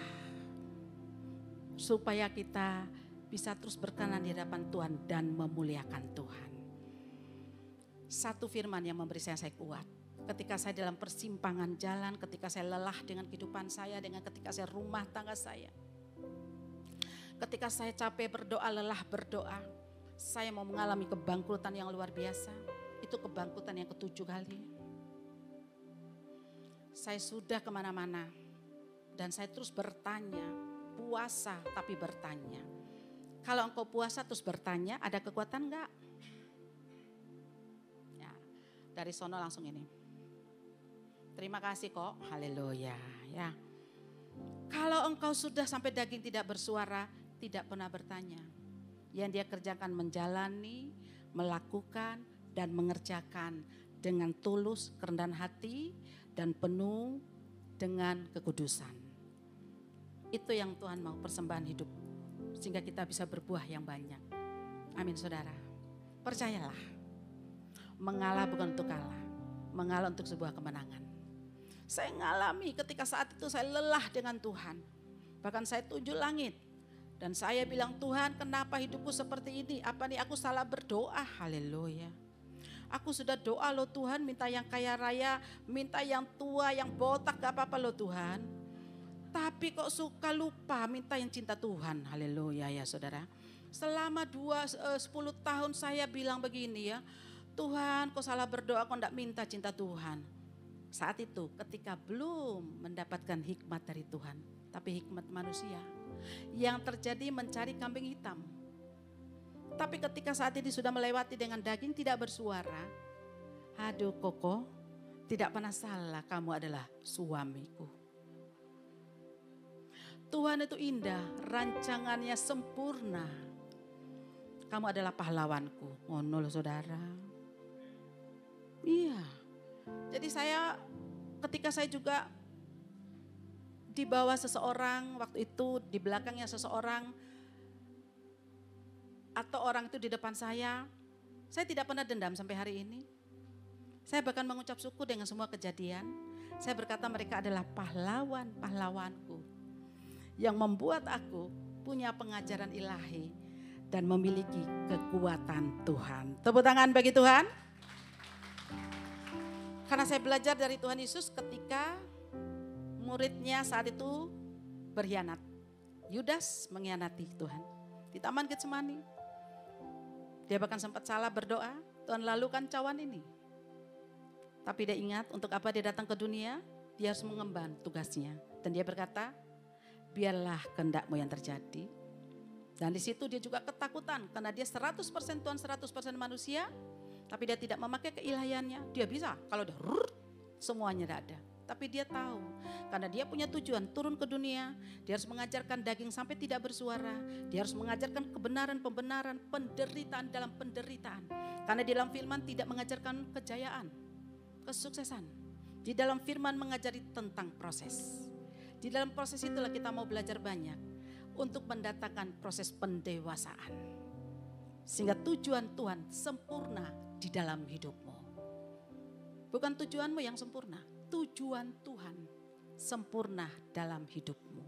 Supaya kita bisa terus berkenan di hadapan Tuhan dan memuliakan Tuhan. Satu firman yang memberi saya saya kuat. Ketika saya dalam persimpangan jalan, ketika saya lelah dengan kehidupan saya, dengan ketika saya rumah tangga saya. Ketika saya capek berdoa, lelah berdoa, saya mau mengalami kebangkrutan yang luar biasa. Itu kebangkrutan yang ketujuh kali. Saya sudah ke mana-mana dan saya terus bertanya, puasa tapi bertanya. Kalau engkau puasa terus bertanya, ada kekuatan enggak? Ya, dari sono langsung ini. Terima kasih kok, haleluya ya. Kalau engkau sudah sampai daging tidak bersuara, tidak pernah bertanya. Yang dia kerjakan menjalani, melakukan, dan mengerjakan dengan tulus, kerendahan hati, dan penuh dengan kekudusan. Itu yang Tuhan mau persembahan hidup. Sehingga kita bisa berbuah yang banyak. Amin saudara. Percayalah. Mengalah bukan untuk kalah. Mengalah untuk sebuah kemenangan. Saya ngalami ketika saat itu saya lelah dengan Tuhan. Bahkan saya tuju langit. Dan saya bilang Tuhan kenapa hidupku seperti ini? Apa nih aku salah berdoa? Haleluya. Aku sudah doa loh Tuhan minta yang kaya raya, minta yang tua, yang botak gak apa-apa loh Tuhan. Tapi kok suka lupa minta yang cinta Tuhan. Haleluya ya saudara. Selama dua, eh, sepuluh tahun saya bilang begini ya. Tuhan kok salah berdoa kok enggak minta cinta Tuhan. Saat itu ketika belum mendapatkan hikmat dari Tuhan. Tapi hikmat manusia. Yang terjadi mencari kambing hitam. Tapi ketika saat ini sudah melewati dengan daging tidak bersuara. Aduh koko tidak pernah salah kamu adalah suamiku. Tuhan itu indah, rancangannya sempurna. Kamu adalah pahlawanku. Ngono loh saudara. Iya. Jadi saya ketika saya juga dibawa seseorang waktu itu di belakangnya seseorang atau orang itu di depan saya, saya tidak pernah dendam sampai hari ini. Saya bahkan mengucap syukur dengan semua kejadian. Saya berkata mereka adalah pahlawan-pahlawanku yang membuat aku punya pengajaran ilahi dan memiliki kekuatan Tuhan. Tepuk tangan bagi Tuhan. Karena saya belajar dari Tuhan Yesus ketika muridnya saat itu berkhianat. Yudas mengkhianati Tuhan di Taman Getsemani. Dia bahkan sempat salah berdoa, Tuhan lalukan cawan ini. Tapi dia ingat untuk apa dia datang ke dunia, dia harus mengemban tugasnya. Dan dia berkata, biarlah kehendakmu yang terjadi. Dan di situ dia juga ketakutan karena dia 100% Tuhan 100% manusia. Tapi dia tidak memakai keilahiannya. Dia bisa kalau udah rrrt, semuanya tidak ada. Tapi dia tahu, karena dia punya tujuan turun ke dunia, dia harus mengajarkan daging sampai tidak bersuara, dia harus mengajarkan kebenaran-pembenaran, penderitaan dalam penderitaan. Karena di dalam firman tidak mengajarkan kejayaan, kesuksesan. Di dalam firman mengajari tentang proses. Di dalam proses itulah kita mau belajar banyak untuk mendatangkan proses pendewasaan. Sehingga tujuan Tuhan sempurna di dalam hidupmu. Bukan tujuanmu yang sempurna, tujuan Tuhan sempurna dalam hidupmu.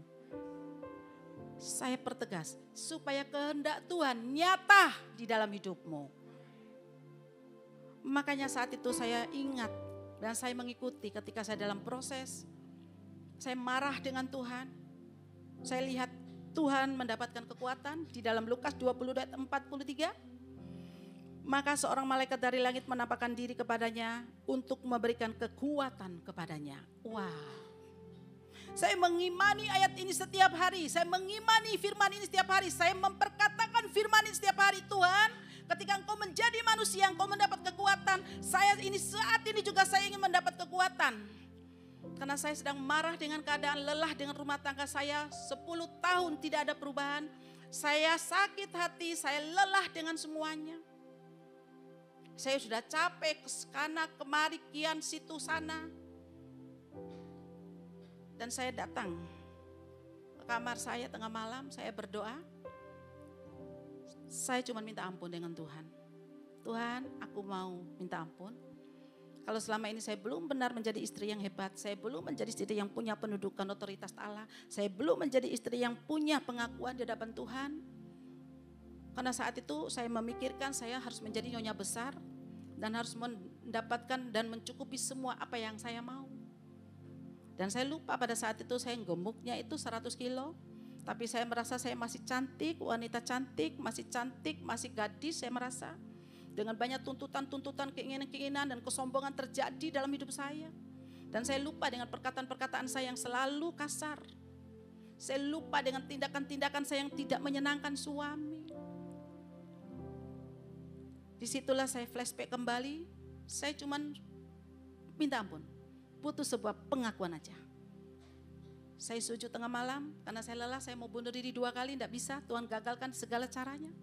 Saya pertegas supaya kehendak Tuhan nyata di dalam hidupmu. Makanya saat itu saya ingat dan saya mengikuti ketika saya dalam proses. Saya marah dengan Tuhan. Saya lihat Tuhan mendapatkan kekuatan di dalam Lukas 20 ayat 43. Maka seorang malaikat dari langit menampakkan diri kepadanya untuk memberikan kekuatan kepadanya. Wah. Saya mengimani ayat ini setiap hari. Saya mengimani firman ini setiap hari. Saya memperkatakan firman ini setiap hari. Tuhan, ketika engkau menjadi manusia, engkau mendapat kekuatan. Saya ini saat ini juga saya ingin mendapat kekuatan. Karena saya sedang marah dengan keadaan lelah dengan rumah tangga saya. 10 tahun tidak ada perubahan. Saya sakit hati, saya lelah dengan semuanya. Saya sudah capek ke sana kemari kian situ sana. Dan saya datang ke kamar saya tengah malam, saya berdoa. Saya cuma minta ampun dengan Tuhan. Tuhan, aku mau minta ampun. Kalau selama ini saya belum benar menjadi istri yang hebat, saya belum menjadi istri yang punya pendudukan otoritas Allah, saya belum menjadi istri yang punya pengakuan di hadapan Tuhan. Karena saat itu saya memikirkan saya harus menjadi nyonya besar dan harus mendapatkan dan mencukupi semua apa yang saya mau. Dan saya lupa pada saat itu saya gemuknya itu 100 kilo. Tapi saya merasa saya masih cantik, wanita cantik, masih cantik, masih gadis saya merasa. Dengan banyak tuntutan-tuntutan, keinginan-keinginan dan kesombongan terjadi dalam hidup saya. Dan saya lupa dengan perkataan-perkataan saya yang selalu kasar. Saya lupa dengan tindakan-tindakan saya yang tidak menyenangkan suami. Di situlah saya flashback kembali. Saya cuman minta ampun. Butuh sebuah pengakuan aja. Saya sujud tengah malam karena saya lelah, saya mau bunuh diri dua kali, tidak bisa. Tuhan gagalkan segala caranya.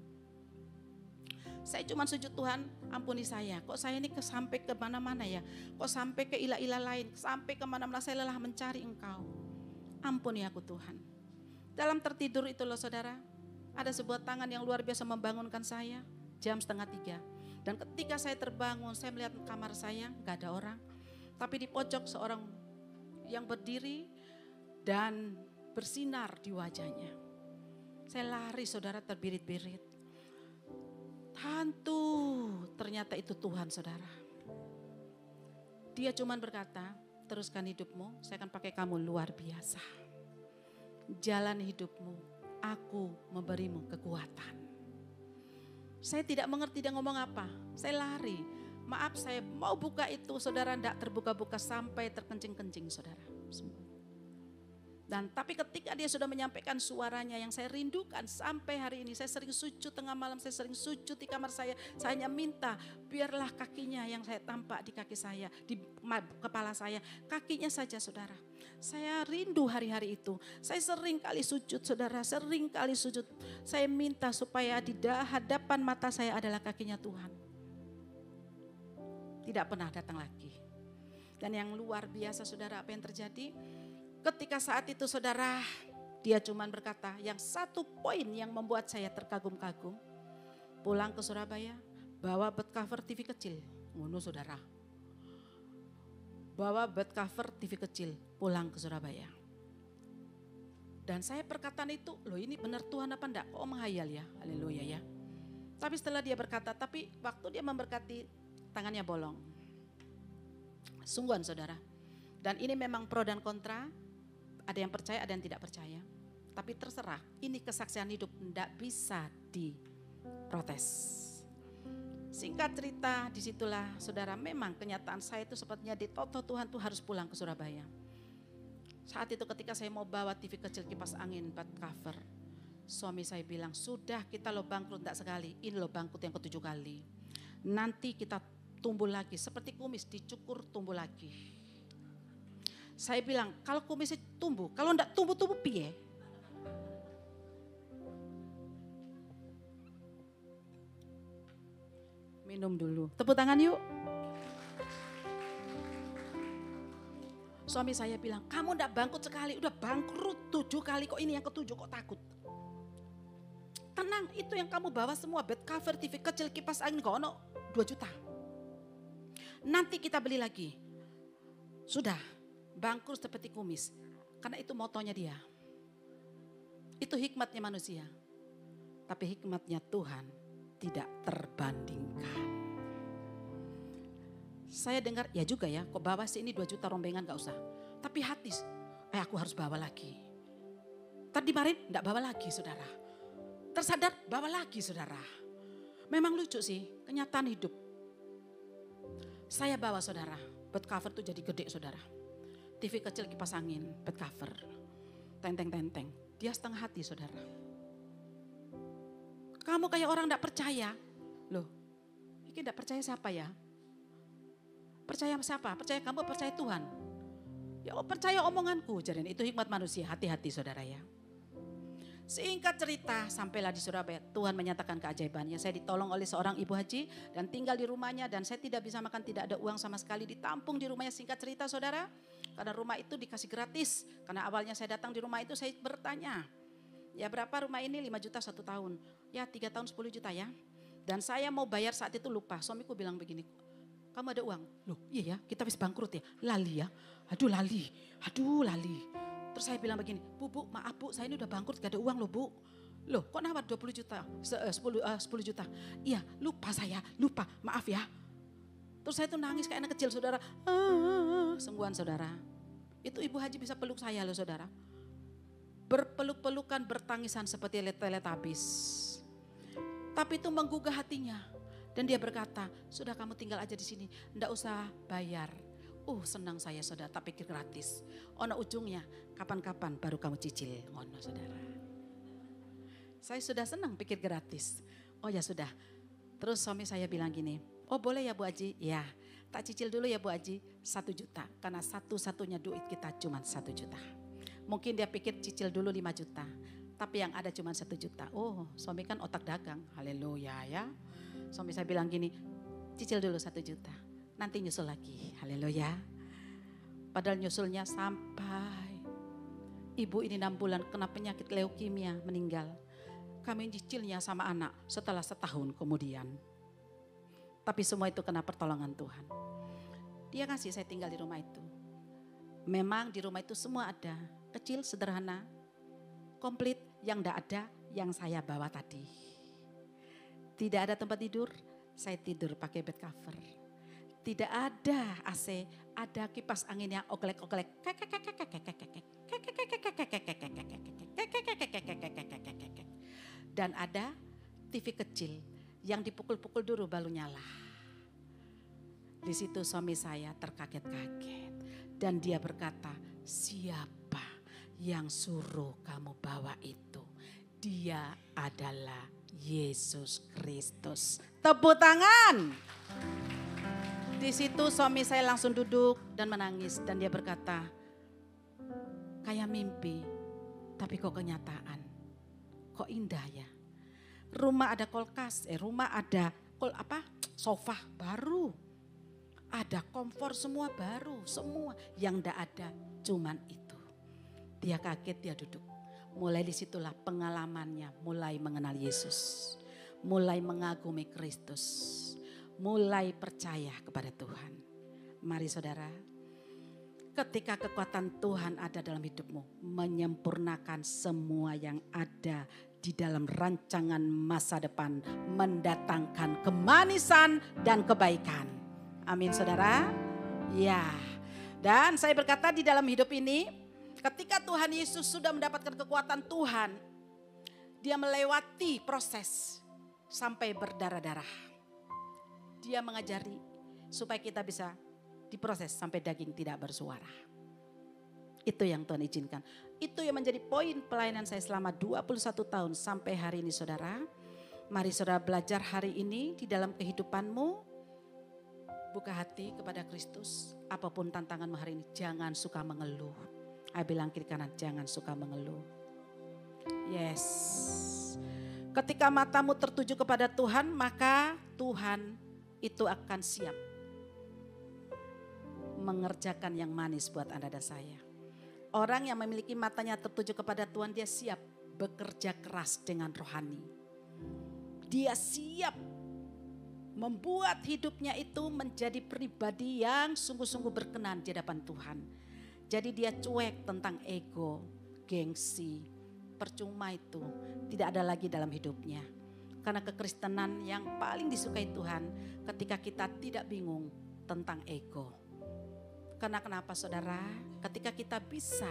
Saya cuma sujud Tuhan, ampuni saya. Kok saya ini sampai ke mana-mana ya? Kok sampai ke ilah-ilah lain? Sampai ke mana-mana saya lelah mencari engkau. Ampuni aku Tuhan. Dalam tertidur itu loh saudara, ada sebuah tangan yang luar biasa membangunkan saya jam setengah tiga. Dan ketika saya terbangun, saya melihat kamar saya, nggak ada orang. Tapi di pojok seorang yang berdiri dan bersinar di wajahnya. Saya lari saudara terbirit-birit. Hantu, ternyata itu Tuhan saudara. Dia cuman berkata, teruskan hidupmu, saya akan pakai kamu luar biasa. Jalan hidupmu, aku memberimu kekuatan. Saya tidak mengerti dia ngomong apa. Saya lari. Maaf saya mau buka itu saudara tidak terbuka-buka sampai terkencing-kencing saudara. Dan tapi ketika dia sudah menyampaikan suaranya yang saya rindukan sampai hari ini. Saya sering sujud tengah malam, saya sering sujud di kamar saya. Saya hanya minta biarlah kakinya yang saya tampak di kaki saya, di kepala saya. Kakinya saja saudara. Saya rindu hari-hari itu. Saya sering kali sujud saudara, sering kali sujud. Saya minta supaya di hadapan mata saya adalah kakinya Tuhan. Tidak pernah datang lagi. Dan yang luar biasa saudara apa yang terjadi? Ketika saat itu saudara, dia cuma berkata, yang satu poin yang membuat saya terkagum-kagum, pulang ke Surabaya, bawa bed cover TV kecil, ngono saudara. Bawa bed cover TV kecil, pulang ke Surabaya. Dan saya perkataan itu, loh ini benar Tuhan apa enggak? Kok menghayal ya? Haleluya ya. Tapi setelah dia berkata, tapi waktu dia memberkati tangannya bolong. Sungguhan saudara. Dan ini memang pro dan kontra, ada yang percaya, ada yang tidak percaya. Tapi terserah, ini kesaksian hidup tidak bisa diprotes. Singkat cerita, di situlah saudara memang kenyataan saya itu sepertinya ditoto Tuhan tuh harus pulang ke Surabaya. Saat itu ketika saya mau bawa TV kecil kipas angin buat cover. Suami saya bilang, sudah kita lo bangkrut tidak sekali, ini lo bangkrut yang ketujuh kali. Nanti kita tumbuh lagi, seperti kumis dicukur tumbuh lagi Saya bilang, kalau kumisnya tumbuh, kalau enggak tumbuh-tumbuh piye? Minum dulu. Tepuk tangan yuk. Suami saya bilang, kamu enggak bangkrut sekali, udah bangkrut tujuh kali kok ini yang ketujuh kok takut. Tenang, itu yang kamu bawa semua bed cover, TV kecil, kipas angin, kok ono 2 juta. Nanti kita beli lagi. Sudah, bangkrut seperti kumis. Karena itu motonya dia. Itu hikmatnya manusia. Tapi hikmatnya Tuhan tidak terbandingkan. Saya dengar, ya juga ya, kok bawa sih ini 2 juta rombengan gak usah. Tapi hati, eh aku harus bawa lagi. Tadi kemarin enggak bawa lagi saudara. Tersadar bawa lagi saudara. Memang lucu sih, kenyataan hidup. Saya bawa saudara, bed cover tuh jadi gede saudara. TV kecil kipas angin, bed cover. Tenteng-tenteng, dia setengah hati saudara. Kamu kayak orang enggak percaya. Loh, ini enggak percaya siapa ya? Percaya siapa? Percaya kamu, percaya Tuhan. Ya percaya omonganku. Jadi itu hikmat manusia. Hati-hati saudara ya. Singkat cerita, sampailah di Surabaya. Tuhan menyatakan keajaibannya. Saya ditolong oleh seorang ibu haji dan tinggal di rumahnya. Dan saya tidak bisa makan, tidak ada uang sama sekali. Ditampung di rumahnya. Singkat cerita saudara. Karena rumah itu dikasih gratis. Karena awalnya saya datang di rumah itu saya bertanya. Ya berapa rumah ini 5 juta satu tahun. Ya 3 tahun 10 juta ya. Dan saya mau bayar saat itu lupa. Suamiku bilang begini, kamu ada uang? Loh iya ya, kita habis bangkrut ya. Lali ya, aduh lali, aduh lali. Terus saya bilang begini, bu, bu maaf bu, saya ini udah bangkrut gak ada uang loh bu. Loh kok nawar 20 juta, Se, uh, 10, uh, 10 juta. Iya lupa saya, lupa, maaf ya. Terus saya tuh nangis kayak anak kecil saudara. Ah, sungguhan saudara. Itu ibu haji bisa peluk saya loh saudara. Berpeluk-pelukan, bertangisan seperti teletabis. Tapi itu menggugah hatinya. Dan dia berkata, sudah kamu tinggal aja di sini, ndak usah bayar. Uh senang saya saudara, tak pikir gratis. Ono ujungnya, kapan-kapan baru kamu cicil. Ngono saudara. Saya sudah senang pikir gratis. Oh ya sudah. Terus suami saya bilang gini, oh boleh ya Bu Aji? Ya, tak cicil dulu ya Bu Aji, satu juta. Karena satu-satunya duit kita cuma satu juta. Mungkin dia pikir cicil dulu lima juta. Tapi yang ada cuma satu juta. Oh suami kan otak dagang, haleluya ya. Suami saya bilang gini, cicil dulu satu juta. Nanti nyusul lagi, haleluya. Padahal nyusulnya sampai ibu ini enam bulan kena penyakit leukemia meninggal. Kami cicilnya sama anak setelah setahun kemudian. Tapi semua itu kena pertolongan Tuhan. Dia kasih saya tinggal di rumah itu. Memang di rumah itu semua ada. Kecil, sederhana, komplit. Yang tidak ada yang saya bawa tadi. Tidak ada tempat tidur, saya tidur pakai bed cover. Tidak ada AC, ada kipas angin yang oglek-oglek. Dan ada TV kecil yang dipukul-pukul dulu baru nyala. Di situ suami saya terkaget-kaget. Dan dia berkata, siapa yang suruh kamu bawa itu? Dia adalah Yesus Kristus. Tepuk tangan. Di situ suami saya langsung duduk dan menangis dan dia berkata, kayak mimpi, tapi kok kenyataan. Kok indah ya. Rumah ada kulkas, eh rumah ada kol apa? Sofa baru. Ada kompor semua baru, semua yang ndak ada cuman itu. Dia kaget, dia duduk. Mulai di situlah pengalamannya mulai mengenal Yesus. Mulai mengagumi Kristus. Mulai percaya kepada Tuhan. Mari saudara, ketika kekuatan Tuhan ada dalam hidupmu. Menyempurnakan semua yang ada di dalam rancangan masa depan. Mendatangkan kemanisan dan kebaikan. Amin saudara. Ya. Dan saya berkata di dalam hidup ini ketika Tuhan Yesus sudah mendapatkan kekuatan Tuhan. Dia melewati proses sampai berdarah-darah. Dia mengajari supaya kita bisa diproses sampai daging tidak bersuara. Itu yang Tuhan izinkan. Itu yang menjadi poin pelayanan saya selama 21 tahun sampai hari ini saudara. Mari saudara belajar hari ini di dalam kehidupanmu buka hati kepada Kristus. Apa pun tantanganmu hari ini, jangan suka mengeluh. Ayo bilang kiri kanan, jangan suka mengeluh. Yes. Ketika matamu tertuju kepada Tuhan, maka Tuhan itu akan siap mengerjakan yang manis buat Anda dan saya. Orang yang memiliki matanya tertuju kepada Tuhan, dia siap bekerja keras dengan rohani. Dia siap membuat hidupnya itu menjadi pribadi yang sungguh-sungguh berkenan di hadapan Tuhan. Jadi dia cuek tentang ego, gengsi, percuma itu tidak ada lagi dalam hidupnya. Karena kekristenan yang paling disukai Tuhan ketika kita tidak bingung tentang ego. Karena kenapa saudara? Ketika kita bisa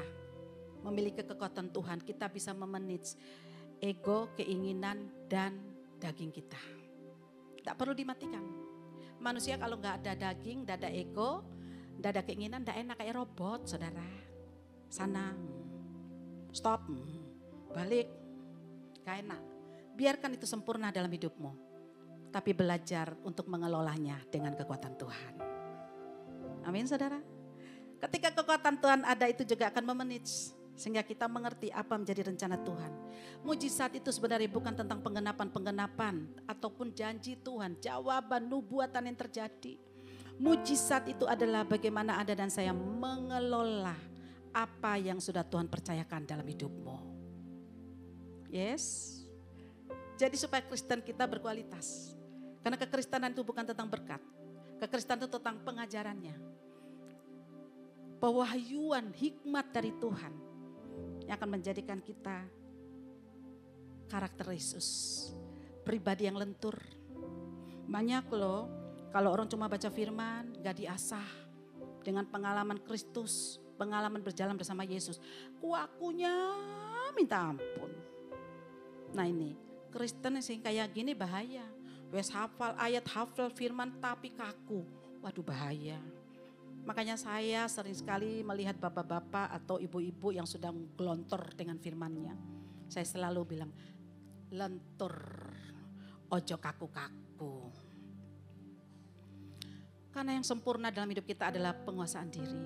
memiliki kekuatan Tuhan, kita bisa memanage ego, keinginan, dan daging kita. Tidak perlu dimatikan. Manusia kalau nggak ada daging, tidak ada ego, tidak ada keinginan, tidak enak kayak robot, saudara. Sana, stop, balik, gak enak. Biarkan itu sempurna dalam hidupmu. Tapi belajar untuk mengelolanya dengan kekuatan Tuhan. Amin saudara. Ketika kekuatan Tuhan ada itu juga akan memanage. Sehingga kita mengerti apa menjadi rencana Tuhan. Mujizat itu sebenarnya bukan tentang penggenapan-penggenapan ataupun janji Tuhan, jawaban nubuatan yang terjadi. Mujizat itu adalah bagaimana Anda dan saya mengelola apa yang sudah Tuhan percayakan dalam hidupmu. Yes. Jadi supaya Kristen kita berkualitas. Karena kekristenan itu bukan tentang berkat. Kekristenan itu tentang pengajarannya. Pewahyuan hikmat dari Tuhan yang akan menjadikan kita karakter Yesus. Pribadi yang lentur. Banyak loh kalau orang cuma baca firman gak diasah dengan pengalaman Kristus, pengalaman berjalan bersama Yesus. Kuakunya minta ampun. Nah ini Kristen yang kayak gini bahaya. Wes hafal ayat hafal firman tapi kaku. Waduh bahaya. Makanya saya sering sekali melihat bapak-bapak atau ibu-ibu yang sedang gelontor dengan firmannya. Saya selalu bilang, lentur, ojo kaku-kaku. Karena yang sempurna dalam hidup kita adalah penguasaan diri.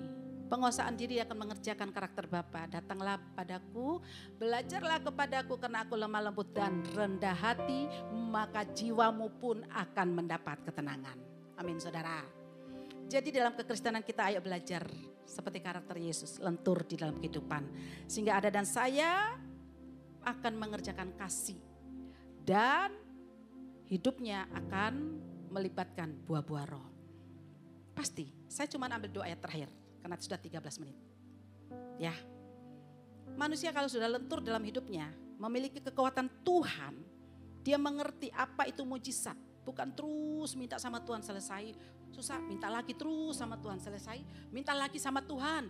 Penguasaan diri akan mengerjakan karakter Bapa. Datanglah padaku, belajarlah kepadaku karena aku lemah lembut dan rendah hati, maka jiwamu pun akan mendapat ketenangan. Amin saudara. Jadi dalam kekristenan kita ayo belajar seperti karakter Yesus, lentur di dalam kehidupan. Sehingga ada dan saya akan mengerjakan kasih. Dan hidupnya akan melibatkan buah-buah roh. Pasti, saya cuma ambil dua ayat terakhir karena sudah 13 menit. Ya. Manusia kalau sudah lentur dalam hidupnya, memiliki kekuatan Tuhan, dia mengerti apa itu mujizat. Bukan terus minta sama Tuhan selesai, susah minta lagi terus sama Tuhan selesai, minta lagi sama Tuhan.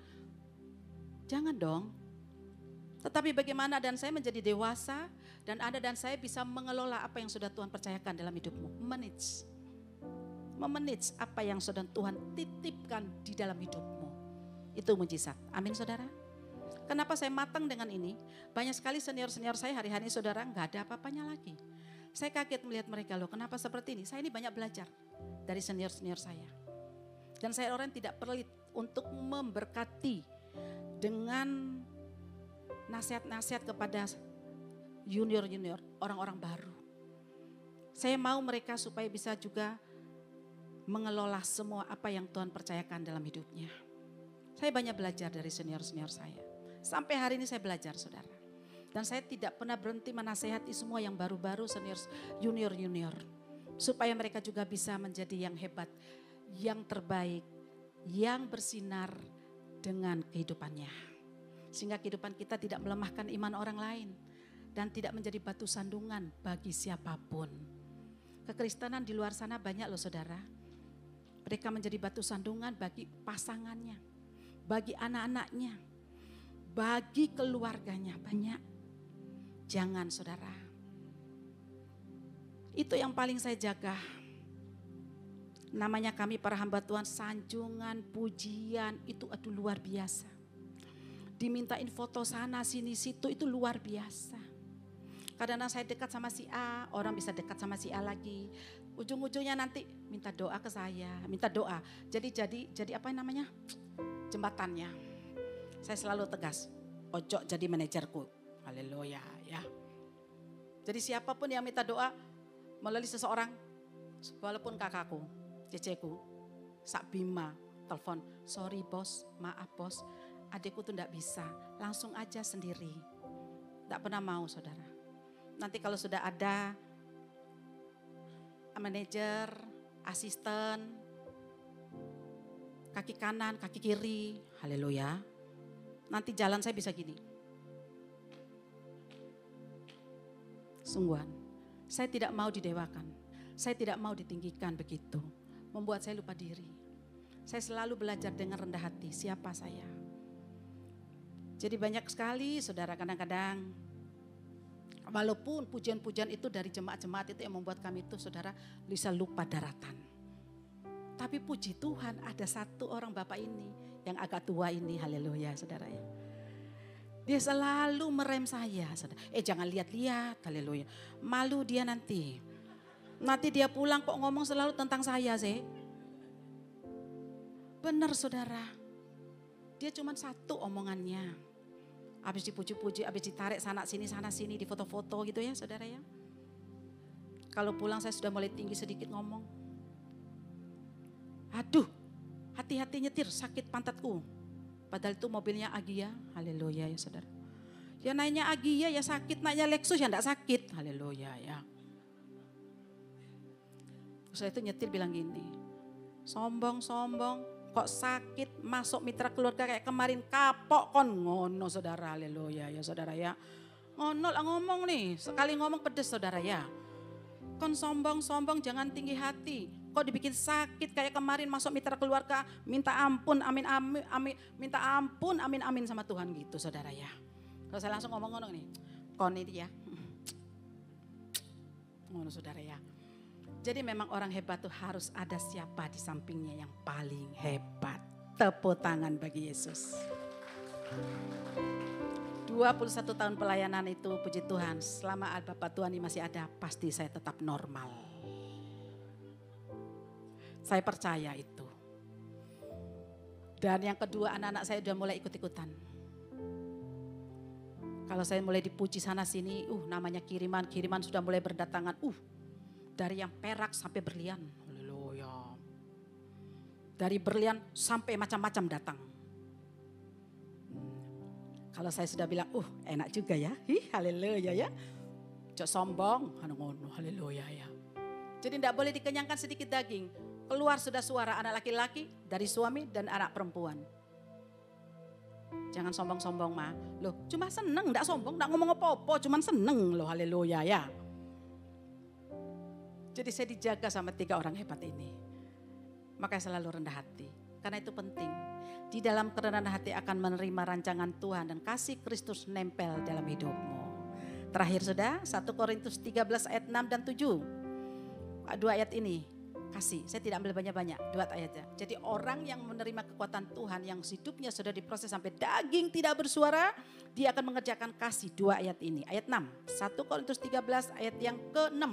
Jangan dong. Tetapi bagaimana dan saya menjadi dewasa dan Anda dan saya bisa mengelola apa yang sudah Tuhan percayakan dalam hidupmu. Manage memanage apa yang sudah Tuhan titipkan di dalam hidupmu. Itu mujizat. Amin saudara. Kenapa saya matang dengan ini? Banyak sekali senior-senior saya hari-hari saudara nggak ada apa-apanya lagi. Saya kaget melihat mereka loh, kenapa seperti ini? Saya ini banyak belajar dari senior-senior saya. Dan saya orang yang tidak pelit untuk memberkati dengan nasihat-nasihat kepada junior-junior, orang-orang baru. Saya mau mereka supaya bisa juga mengelola semua apa yang Tuhan percayakan dalam hidupnya. Saya banyak belajar dari senior-senior saya. Sampai hari ini saya belajar saudara. Dan saya tidak pernah berhenti menasehati semua yang baru-baru senior junior-junior. Supaya mereka juga bisa menjadi yang hebat, yang terbaik, yang bersinar dengan kehidupannya. Sehingga kehidupan kita tidak melemahkan iman orang lain. Dan tidak menjadi batu sandungan bagi siapa pun. Kekristenan di luar sana banyak loh saudara. Mereka menjadi batu sandungan bagi pasangannya, bagi anak-anaknya, bagi keluarganya banyak. Jangan saudara. Itu yang paling saya jaga. Namanya kami para hamba Tuhan sanjungan, pujian itu aduh luar biasa. Dimintain foto sana sini situ itu luar biasa. Kadang-kadang saya dekat sama si A, orang bisa dekat sama si A lagi. Ujung-ujungnya nanti minta doa ke saya, minta doa. Jadi jadi jadi apa namanya? Jembatannya. Saya selalu tegas, ojo jadi manajerku. Haleluya ya. Jadi siapa pun yang minta doa melalui seseorang, walaupun kakakku, ceceku, Sak Bima, telepon, sorry bos, maaf bos, adikku tuh enggak bisa, langsung aja sendiri. Enggak pernah mau saudara. Nanti kalau sudah ada manajer, asisten, kaki kanan, kaki kiri, haleluya. Nanti jalan saya bisa gini. Sungguhan, saya tidak mau didewakan. Saya tidak mau ditinggikan begitu. Membuat saya lupa diri. Saya selalu belajar dengan rendah hati siapa saya. Jadi banyak sekali saudara kadang-kadang walaupun pujian-pujian itu dari jemaat-jemaat itu yang membuat kami itu saudara bisa lupa daratan. Tapi puji Tuhan ada satu orang Bapak ini yang agak tua ini haleluya saudara ya. Dia selalu merem saya. Eh jangan lihat-lihat haleluya. Malu dia nanti. Nanti dia pulang kok ngomong selalu tentang saya sih. Benar saudara. Dia cuma satu omongannya. Habis dipuji-puji, habis ditarik sana sini sana sini di foto-foto gitu ya saudara ya. Kalau pulang saya sudah mulai tinggi sedikit ngomong. Aduh, hati-hati nyetir sakit pantatku. Padahal itu mobilnya Agia, haleluya ya saudara. Ya naiknya Agia ya sakit, naiknya Lexus ya enggak sakit, haleluya ya. Saya itu nyetir bilang gini, sombong-sombong, kok sakit masuk mitra keluarga kayak kemarin kapok kon ngono saudara, haleluya ya saudara ya. Ngono lah ngomong nih, sekali ngomong pedes saudara ya. Kon sombong-sombong jangan tinggi hati. Kok dibikin sakit kayak kemarin masuk mitra keluarga minta ampun amin amin, amin minta ampun amin amin sama Tuhan gitu saudara ya. Kalau saya langsung ngomong ngono nih, kon ini ya. Ngono saudara ya. Jadi memang orang hebat tuh harus ada siapa di sampingnya yang paling hebat. Tepuk tangan bagi Yesus. 21 tahun pelayanan itu puji Tuhan selama Bapak Tuhan ini masih ada pasti saya tetap normal. Saya percaya itu. Dan yang kedua anak-anak saya sudah mulai ikut-ikutan. Kalau saya mulai dipuji sana sini, uh namanya kiriman, kiriman sudah mulai berdatangan. Uh dari yang perak sampai berlian. Haleluya. Dari berlian sampai macam-macam datang. Kalau saya sudah bilang, uh enak juga ya. Hi, haleluya ya. Cok sombong, anu ngono, haleluya ya. Jadi tidak boleh dikenyangkan sedikit daging. Keluar sudah suara anak laki-laki dari suami dan anak perempuan. Jangan sombong-sombong mah. Loh cuma seneng, tidak sombong, tidak ngomong apa-apa, cuma seneng loh haleluya ya. Jadi saya dijaga sama tiga orang hebat ini. Makanya selalu rendah hati. Karena itu penting. Di dalam kerendahan hati akan menerima rancangan Tuhan dan kasih Kristus nempel dalam hidupmu. Terakhir sudah 1 Korintus 13 ayat 6 dan 7. Dua ayat ini kasih. Saya tidak ambil banyak-banyak, dua ayatnya. Jadi orang yang menerima kekuatan Tuhan yang hidupnya sudah diproses sampai daging tidak bersuara, dia akan mengerjakan kasih dua ayat ini. Ayat 6, 1 Korintus 13 ayat yang ke-6.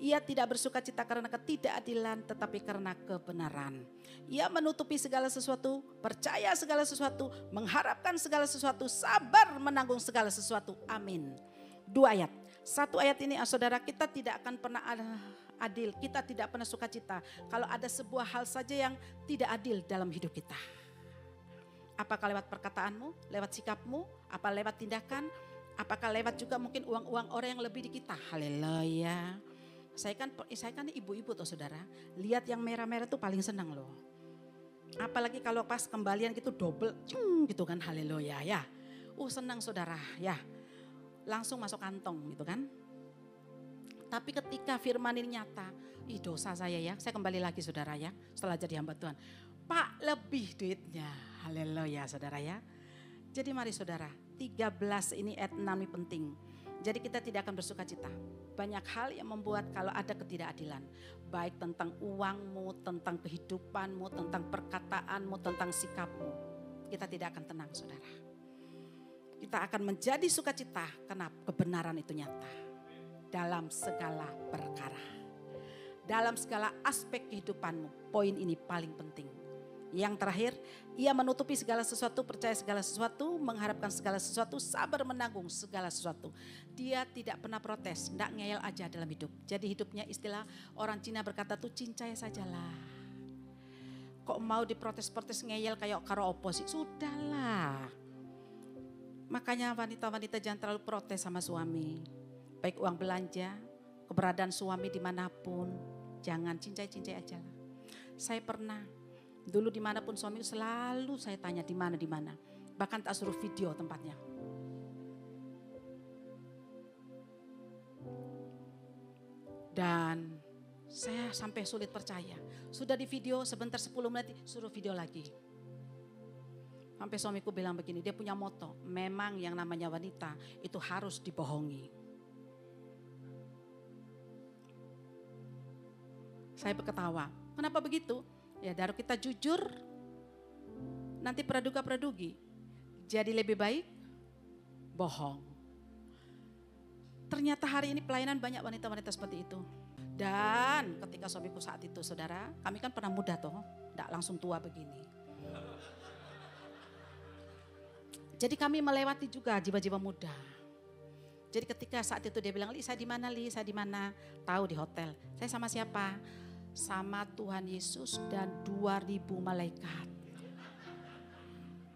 Ia tidak bersuka cita karena ketidakadilan tetapi karena kebenaran. Ia menutupi segala sesuatu, percaya segala sesuatu, mengharapkan segala sesuatu, sabar menanggung segala sesuatu. Amin. Dua ayat. Satu ayat ini saudara kita tidak akan pernah adil, kita tidak pernah sukacita kalau ada sebuah hal saja yang tidak adil dalam hidup kita. Apakah lewat perkataanmu, lewat sikapmu, apa lewat tindakan, apakah lewat juga mungkin uang-uang orang yang lebih di kita. Haleluya. Saya kan saya kan ibu-ibu tuh saudara, lihat yang merah-merah tuh paling senang loh. Apalagi kalau pas kembalian gitu double, cing, gitu kan haleluya ya. Uh senang saudara ya. Langsung masuk kantong gitu kan. Tapi ketika firman ini nyata, ih dosa saya ya, saya kembali lagi saudara ya, setelah jadi hamba Tuhan. Pak lebih duitnya, haleluya saudara ya. Jadi mari saudara, 13 ini ayat 6 ini penting. Jadi kita tidak akan bersuka cita. Banyak hal yang membuat kalau ada ketidakadilan. Baik tentang uangmu, tentang kehidupanmu, tentang perkataanmu, tentang sikapmu. Kita tidak akan tenang saudara. Kita akan menjadi sukacita karena kebenaran itu nyata dalam segala perkara. dalam segala aspek kehidupanmu. Poin ini paling penting. Yang terakhir, ia menutupi segala sesuatu, percaya segala sesuatu, mengharapkan segala sesuatu, sabar menanggung segala sesuatu. Dia tidak pernah protes, tidak ngeyel aja dalam hidup. Jadi hidupnya istilah orang Cina berkata tuh cincai sajalah. Kok mau diprotes-protes ngeyel kayak karo oposisi? Sudahlah. Makanya wanita-wanita jangan terlalu protes sama suami. Baik uang belanja, keberadaan suami di mana pun. Jangan cincai-cincai aja lah. Saya pernah Dulu di mana pun suami selalu saya tanya di mana di. Bahkan tak suruh video tempatnya. Dan saya sampai sulit percaya. Sudah di video sebentar 10 menit suruh video lagi. Sampai suamiku bilang begini, dia punya moto, memang yang namanya wanita itu harus dibohongi. Saya berketawa, kenapa begitu? Ya daru kita jujur, nanti praduga-pradugi. Jadi lebih baik bohong. Ternyata hari ini pelayanan banyak wanita-wanita seperti itu. Dan ketika suamiku saat itu saudara, kami kan pernah muda toh, tidak langsung tua begini. Jadi kami melewati juga jiwa-jiwa muda. Jadi ketika saat itu dia bilang, Li saya di mana Li, saya di mana? Tahu di hotel. Saya sama siapa? Sama Tuhan Yesus dan 2000 malaikat.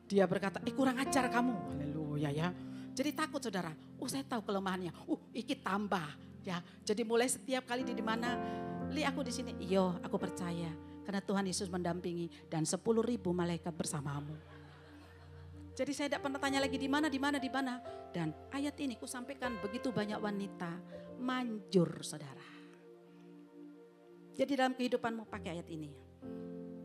Dia berkata, eh kurang ajar kamu. Haleluya ya. Jadi takut saudara. Oh saya tahu kelemahannya. Uh iki tambah ya. Jadi mulai setiap kali di mana, Li aku di sini. Iyo aku percaya. Karena Tuhan Yesus mendampingi dan 10 ribu malaikat bersamamu. Jadi saya tidak pernah tanya lagi di mana, di mana, di mana. Dan ayat ini ku sampaikan begitu banyak wanita manjur saudara. Jadi dalam kehidupanmu pakai ayat ini.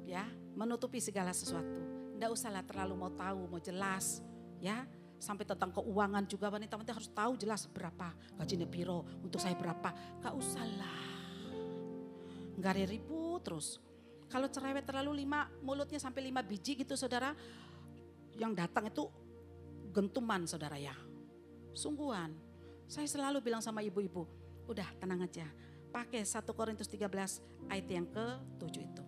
Ya, menutupi segala sesuatu. Tidak usahlah terlalu mau tahu, mau jelas. Ya, sampai tentang keuangan juga wanita-wanita harus tahu jelas berapa gajinya piro, untuk saya berapa. Gak usahlah. Gak ada ribut terus. Kalau cerewet terlalu lima, mulutnya sampai lima biji gitu saudara yang datang itu gentuman saudara ya. Sungguhan. Saya selalu bilang sama ibu-ibu, udah tenang aja. Pakai 1 Korintus 13 ayat yang ke-7 itu.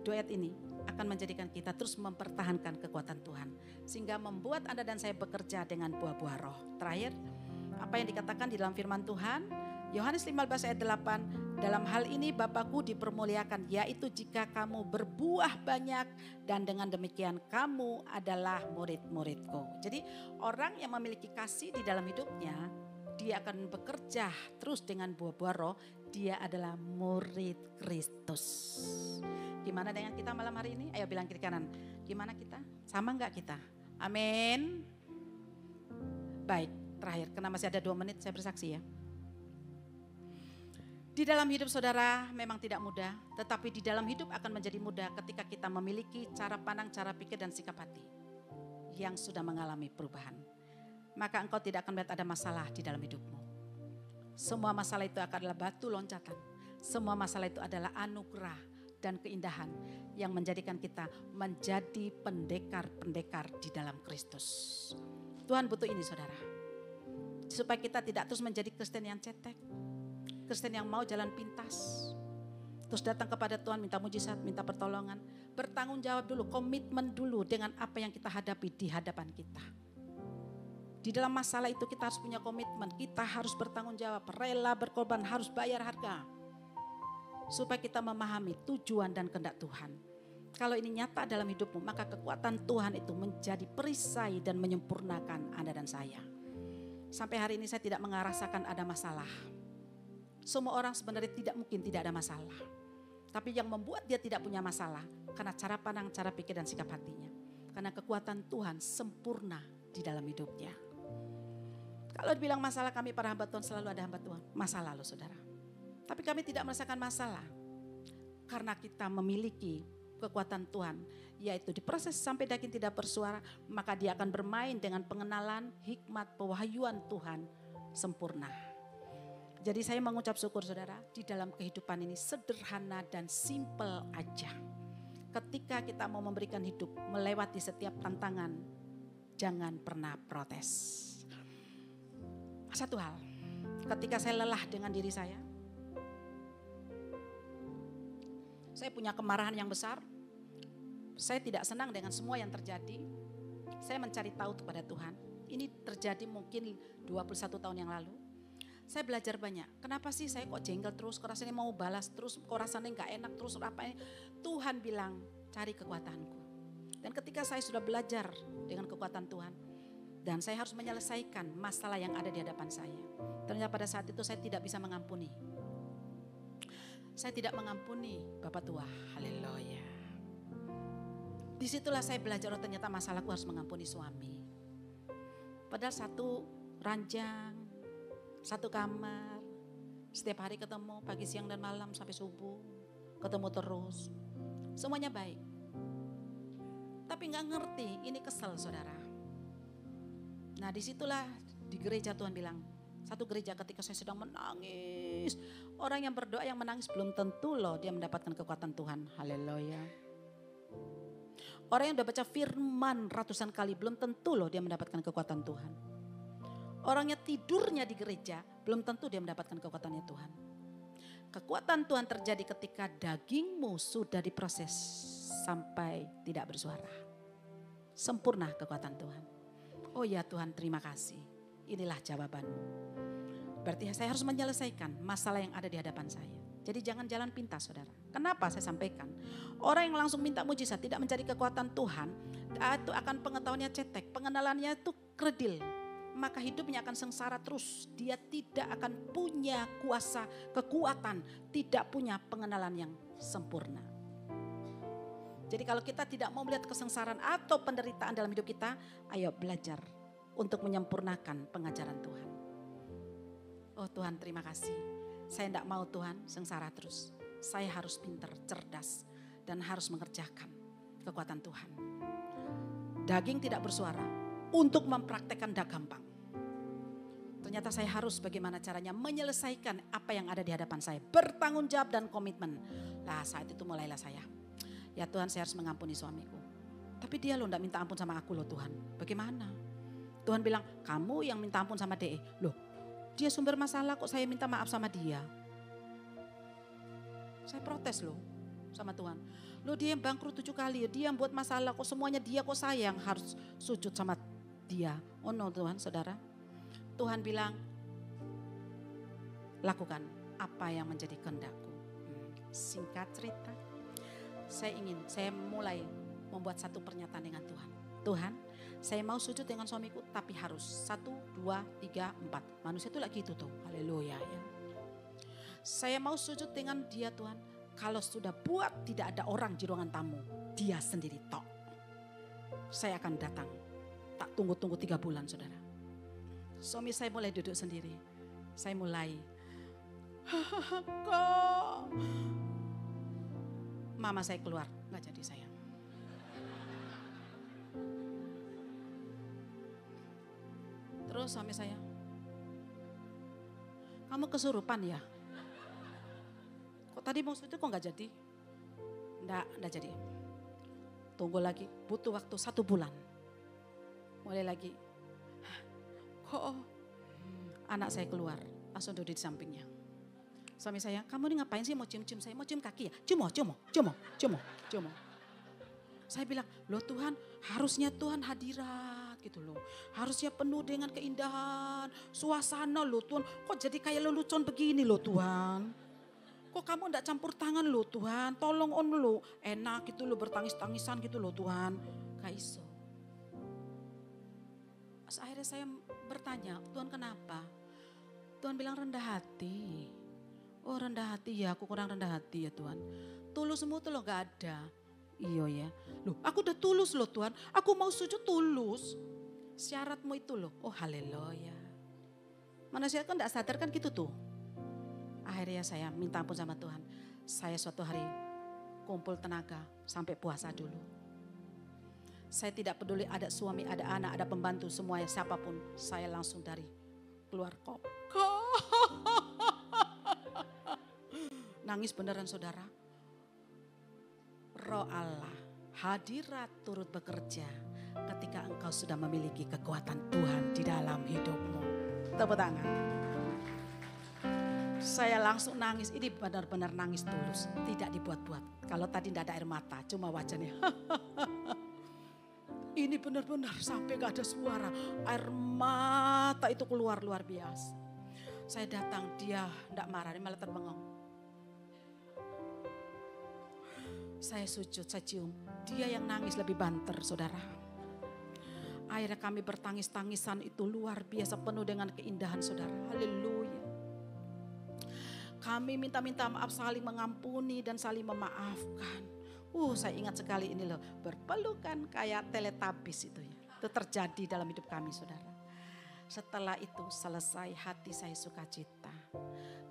Dua ini akan menjadikan kita terus mempertahankan kekuatan Tuhan. Sehingga membuat Anda dan saya bekerja dengan buah-buah roh. Terakhir, apa yang dikatakan di dalam firman Tuhan, Yohanes 15 ayat 8, dalam hal ini Bapakku dipermuliakan, yaitu jika kamu berbuah banyak dan dengan demikian kamu adalah murid-muridku. Jadi orang yang memiliki kasih di dalam hidupnya, dia akan bekerja terus dengan buah-buah roh, dia adalah murid Kristus. Gimana dengan kita malam hari ini? Ayo bilang kiri kanan. Gimana kita? Sama enggak kita? Amin. Baik, terakhir karena masih ada dua menit saya bersaksi ya. Di dalam hidup saudara memang tidak mudah, tetapi di dalam hidup akan menjadi mudah ketika kita memiliki cara pandang, cara pikir dan sikap hati yang sudah mengalami perubahan. Maka engkau tidak akan melihat ada masalah di dalam hidupmu. Semua masalah itu akan adalah batu loncatan. Semua masalah itu adalah anugerah dan keindahan yang menjadikan kita menjadi pendekar-pendekar di dalam Kristus. Tuhan butuh ini saudara. Supaya kita tidak terus menjadi Kristen yang cetek, Kristen yang mau jalan pintas. Terus datang kepada Tuhan minta mujizat, minta pertolongan. Bertanggung jawab dulu, komitmen dulu dengan apa yang kita hadapi di hadapan kita. Di dalam masalah itu kita harus punya komitmen, kita harus bertanggung jawab, rela berkorban, harus bayar harga. Supaya kita memahami tujuan dan kehendak Tuhan. Kalau ini nyata dalam hidupmu, maka kekuatan Tuhan itu menjadi perisai dan menyempurnakan Anda dan saya. Sampai hari ini saya tidak merasakan ada masalah. Semua orang sebenarnya tidak mungkin tidak ada masalah. Tapi yang membuat dia tidak punya masalah karena cara pandang, cara pikir dan sikap hatinya. Karena kekuatan Tuhan sempurna di dalam hidupnya. Kalau dibilang masalah kami para hamba Tuhan selalu ada hamba Tuhan. Masa lalu saudara. Tapi kami tidak merasakan masalah. Karena kita memiliki kekuatan Tuhan. Yaitu di proses sampai daging tidak bersuara. Maka dia akan bermain dengan pengenalan hikmat pewahyuan Tuhan sempurna. Jadi saya mengucap syukur saudara. Di dalam kehidupan ini sederhana dan simple aja. Ketika kita mau memberikan hidup melewati setiap tantangan. Jangan pernah protes satu hal, ketika saya lelah dengan diri saya, Saya punya kemarahan yang besar. Saya tidak senang dengan semua yang terjadi. Saya mencari tahu kepada Tuhan. Ini terjadi mungkin 21 tahun yang lalu. Saya belajar banyak. Kenapa sih saya kok jengkel terus? Kok rasanya mau balas terus? Kok rasanya nggak enak terus? Apa ini? Tuhan bilang cari kekuatanku. Dan ketika saya sudah belajar dengan kekuatan Tuhan. Dan saya harus menyelesaikan masalah yang ada di hadapan saya. Ternyata pada saat itu saya tidak bisa mengampuni. Saya tidak mengampuni Bapak tua. Haleluya. Di situlah saya belajar oh ternyata masalahku harus mengampuni suami. Padahal satu ranjang, satu kamar, setiap hari ketemu pagi, siang, dan malam sampai subuh. Ketemu terus, semuanya baik. Tapi nggak ngerti, ini kesel saudara. Nah di situlah di gereja Tuhan bilang, satu gereja ketika saya sedang menangis. Orang yang berdoa yang menangis belum tentu loh dia mendapatkan kekuatan Tuhan. Haleluya. Orang yang udah baca firman ratusan kali belum tentu loh dia mendapatkan kekuatan Tuhan. Orangnya tidurnya di gereja belum tentu dia mendapatkan kekuatannya Tuhan. Kekuatan Tuhan terjadi ketika dagingmu sudah diproses sampai tidak bersuara. Sempurna kekuatan Tuhan. Oh ya Tuhan terima kasih. Inilah jawabanmu. Berarti saya harus menyelesaikan masalah yang ada di hadapan saya. Jadi jangan jalan pintas saudara. Kenapa saya sampaikan? Orang yang langsung minta mujizat tidak mencari kekuatan Tuhan. Itu akan pengetahuannya cetek. Pengenalannya itu kredil. Maka hidupnya akan sengsara terus. Dia tidak akan punya kuasa, kekuatan. Tidak punya pengenalan yang sempurna. Jadi kalau kita tidak mau melihat kesengsaraan atau penderitaan dalam hidup kita. Ayo belajar untuk menyempurnakan pengajaran Tuhan. Oh Tuhan terima kasih. Saya tidak mau Tuhan sengsara terus. Saya harus pintar, cerdas, dan harus mengerjakan kekuatan Tuhan. Daging tidak bersuara untuk mempraktekkan dak gampang. Ternyata saya harus bagaimana caranya menyelesaikan apa yang ada di hadapan saya. Bertanggung jawab dan komitmen. Lah saat itu mulailah saya. Ya Tuhan saya harus mengampuni suamiku. Tapi dia loh tidak minta ampun sama aku loh Tuhan. Bagaimana? Tuhan bilang kamu yang minta ampun sama DE. Loh dia sumber masalah kok saya minta maaf sama dia. Saya protes loh sama Tuhan. Loh dia yang bangkrut tujuh kali, dia yang buat masalah kok semuanya dia kok saya yang harus sujud sama dia. Oh no Tuhan saudara. Tuhan bilang lakukan apa yang menjadi kehendakku. Hmm, singkat cerita, saya ingin, saya mulai membuat satu pernyataan dengan Tuhan. Tuhan, saya mau sujud dengan suamiku tapi harus satu, dua, tiga, empat. Manusia itu lagi itu tuh. Haleluya ya. Saya mau sujud dengan dia Tuhan. Kalau sudah buat tidak ada orang di ruangan tamu. Dia sendiri tok. Saya akan datang. Tak tunggu-tunggu tiga bulan saudara. Suami saya mulai duduk sendiri. Saya mulai. (laughs) Kok. Mama saya keluar. Nggak jadi saya. Terus suami saya, kamu kesurupan ya? Kok tadi mau itu kok nggak jadi? Nggak, nggak jadi. Tunggu lagi, butuh waktu satu bulan. Mulai lagi. Kok anak saya keluar, langsung duduk di sampingnya. Suami saya, kamu ini ngapain sih mau cium-cium saya? Mau cium kaki ya? Cium, cium, cium, cium, cium. Saya bilang, loh Tuhan harusnya Tuhan hadirat gitu loh. Harusnya penuh dengan keindahan, suasana loh Tuhan. Kok jadi kayak lelucon begini loh Tuhan. Kok kamu enggak campur tangan loh Tuhan. Tolong on lo. Enak gitu loh bertangis-tangisan gitu loh Tuhan. Kaiso. Pas akhirnya saya bertanya, Tuhan kenapa? Tuhan bilang rendah hati. Oh rendah hati ya, aku kurang rendah hati ya Tuhan. Tulus semua tuh loh gak ada. Iya ya. Loh aku udah tulus loh Tuhan. Aku mau sujud tulus. Syaratmu itu loh. Oh haleluya. Manusia kan tidak sadar kan gitu tuh. Akhirnya saya minta ampun sama Tuhan. Saya suatu hari kumpul tenaga sampai puasa dulu. Saya tidak peduli ada suami, ada anak, ada pembantu, semuanya siapa pun. Saya langsung dari keluar kok. Nangis beneran saudara roh Allah hadirat turut bekerja ketika engkau sudah memiliki kekuatan Tuhan di dalam hidupmu. Tepuk tangan. Saya langsung nangis. Ini benar-benar nangis tulus. Tidak dibuat-buat. Kalau tadi tidak ada air mata. Cuma wajahnya. (laughs) Ini benar-benar sampai gak ada suara. Air mata itu keluar luar biasa. Saya datang, dia tidak marah, dia malah terbengong. Saya sujud, saya cium. Dia yang nangis lebih banter, saudara. Akhirnya kami bertangis-tangisan itu luar biasa penuh dengan keindahan saudara. Haleluya. Kami minta-minta maaf saling mengampuni dan saling memaafkan. Uh saya ingat sekali ini loh. Berpelukan kayak teletabis itu ya. Itu terjadi dalam hidup kami saudara. Setelah itu selesai hati saya sukacita.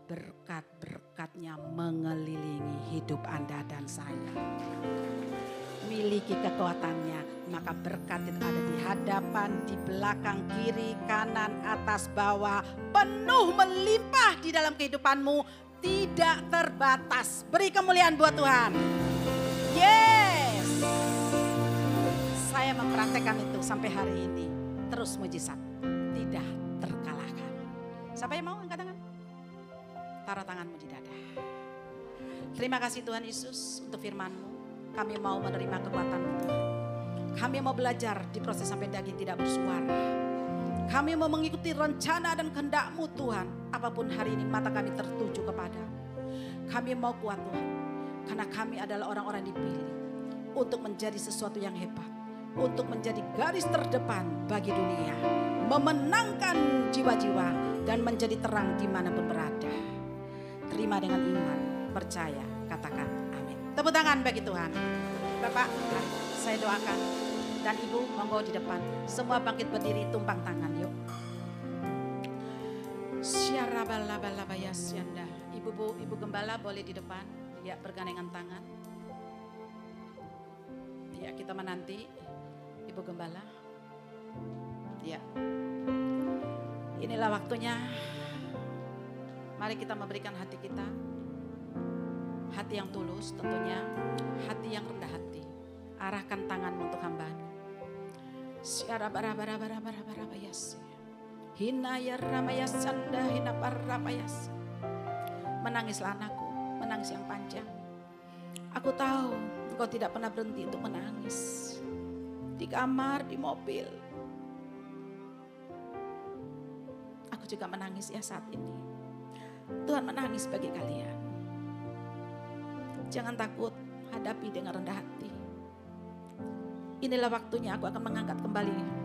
Berkat-berkatnya mengelilingi hidup Anda dan saya miliki kekuatannya, maka berkat itu ada di hadapan, di belakang, kiri, kanan, atas, bawah, penuh melimpah di dalam kehidupanmu, tidak terbatas. Beri kemuliaan buat Tuhan. Yes. Saya mempraktekkan itu sampai hari ini. Terus mujizat, tidak terkalahkan. Siapa yang mau angkat tangan? Taruh tanganmu di dada. Terima kasih Tuhan Yesus untuk firman-Mu. Kami mau menerima kekuatan Tuhan. Kami mau belajar di proses sampai daging tidak bersuara. Kami mau mengikuti rencana dan kehendak-Mu Tuhan. Apa pun hari ini mata kami tertuju kepada. Kami mau kuat Tuhan. Karena kami adalah orang-orang dipilih. Untuk menjadi sesuatu yang hebat. Untuk menjadi garis terdepan bagi dunia. Memenangkan jiwa-jiwa. Dan menjadi terang di mana pun berada. Terima dengan iman. Percaya. Katakan amin. Tepuk tangan bagi Tuhan. Bapak, saya doakan. Dan Ibu monggo di depan. Semua bangkit berdiri tumpang tangan yuk. Ibu Bu, Ibu Gembala boleh di depan. Ya, bergandengan tangan. Ya, kita menanti Ibu Gembala. Ya. Inilah waktunya. Mari kita memberikan hati kita. Hati yang tulus tentunya. Hati yang rendah hati. Arahkan tanganmu untuk hamba. Syarabarabarabarabarabayas. Hina ya ramayas sanda hina parapayas. Menangislah anakku, menangis yang panjang. Aku tahu engkau tidak pernah berhenti untuk menangis. Di kamar, di mobil. Aku juga menangis ya saat ini. Tuhan menangis bagi kalian. Jangan takut, hadapi dengan rendah hati. Inilah waktunya aku akan mengangkat kembali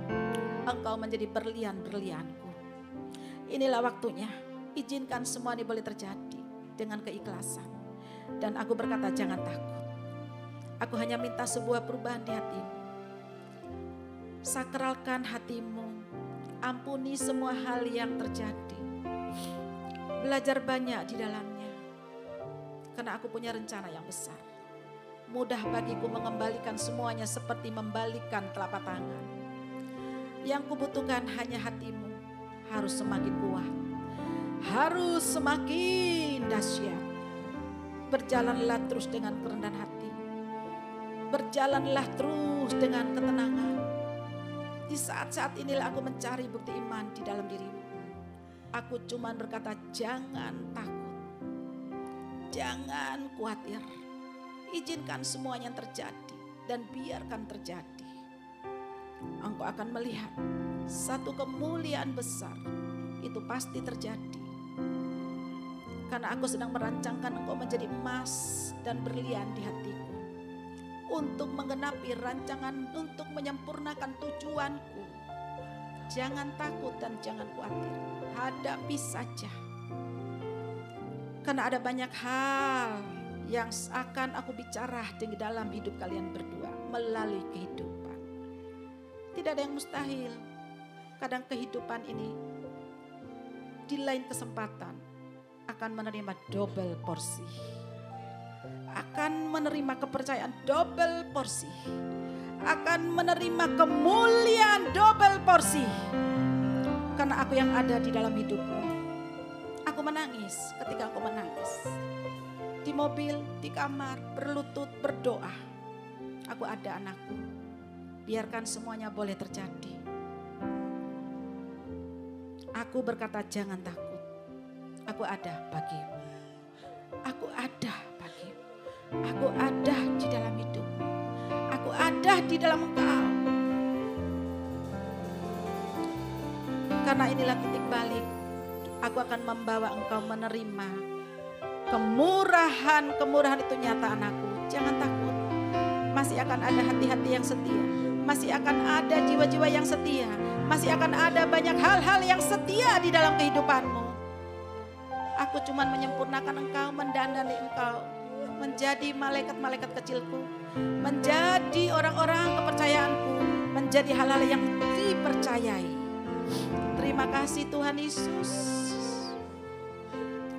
engkau menjadi berlian-berlianku. Inilah waktunya, izinkan semua ini boleh terjadi dengan keikhlasan. Dan aku berkata jangan takut. Aku hanya minta sebuah perubahan di hatimu. Sakralkan hatimu, ampuni semua hal yang terjadi. Belajar banyak di dalamnya. Karena aku punya rencana yang besar. Mudah bagiku mengembalikan semuanya seperti membalikan telapak tangan. Yang kubutuhkan hanya hatimu harus semakin kuat. Harus semakin dahsyat. Berjalanlah terus dengan kerendahan hati. Berjalanlah terus dengan ketenangan. Di saat-saat inilah aku mencari bukti iman di dalam dirimu. Aku cuma berkata jangan takut. Jangan khawatir. Izinkan semuanya yang terjadi dan biarkan terjadi. Engkau akan melihat satu kemuliaan besar itu pasti terjadi. Karena aku sedang merancangkan engkau menjadi emas dan berlian di hatiku. Untuk menggenapi rancangan untuk menyempurnakan tujuanku. Jangan takut dan jangan khawatir. Hadapi saja. Karena ada banyak hal yang akan aku bicara di dalam hidup kalian berdua melalui kehidupan. Tidak ada yang mustahil. Kadang kehidupan ini di lain kesempatan akan menerima double porsi. Akan menerima kepercayaan double porsi. Akan menerima kemuliaan double porsi. Karena aku yang ada di dalam hidupmu. Aku menangis ketika aku menangis. Di mobil, di kamar, berlutut, berdoa. Aku ada anakku. Biarkan semuanya boleh terjadi. Aku berkata jangan takut. Aku ada bagimu. Aku ada bagimu. Aku ada di dalam hidupmu. Aku ada di dalam engkau. Karena inilah titik balik. Aku akan membawa engkau menerima kemurahan. Kemurahan itu nyata anakku. Jangan takut. Masih akan ada hati-hati yang setia. Masih akan ada jiwa-jiwa yang setia. Masih akan ada banyak hal-hal yang setia di dalam kehidupanmu. Aku cuma menyempurnakan engkau, mendandani engkau. Menjadi malaikat-malaikat kecilku. Menjadi orang-orang kepercayaanku. Menjadi hal-hal yang dipercayai. Terima kasih Tuhan Yesus.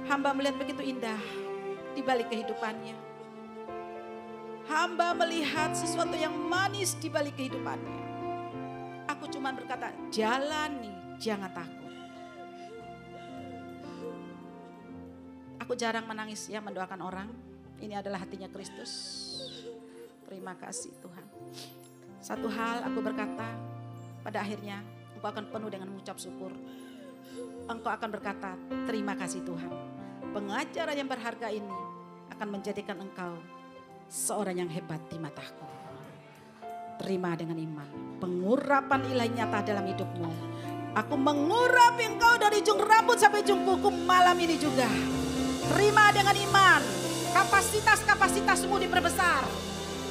Hamba melihat begitu indah di balik kehidupannya. Hamba melihat sesuatu yang manis di balik kehidupannya. Aku cuma berkata, jalani, jangan takut. Aku jarang menangis ya mendoakan orang. Ini adalah hatinya Kristus. Terima kasih Tuhan. Satu hal aku berkata, pada akhirnya engkau akan penuh dengan mengucap syukur. Engkau akan berkata, terima kasih Tuhan. Pengajaran yang berharga ini akan menjadikan engkau seorang yang hebat di mataku. Terima dengan iman. Pengurapan ilahi nyata dalam hidupmu. Aku mengurapi engkau dari ujung rambut sampai ujung kuku malam ini juga. Terima dengan iman. Kapasitas-kapasitasmu diperbesar.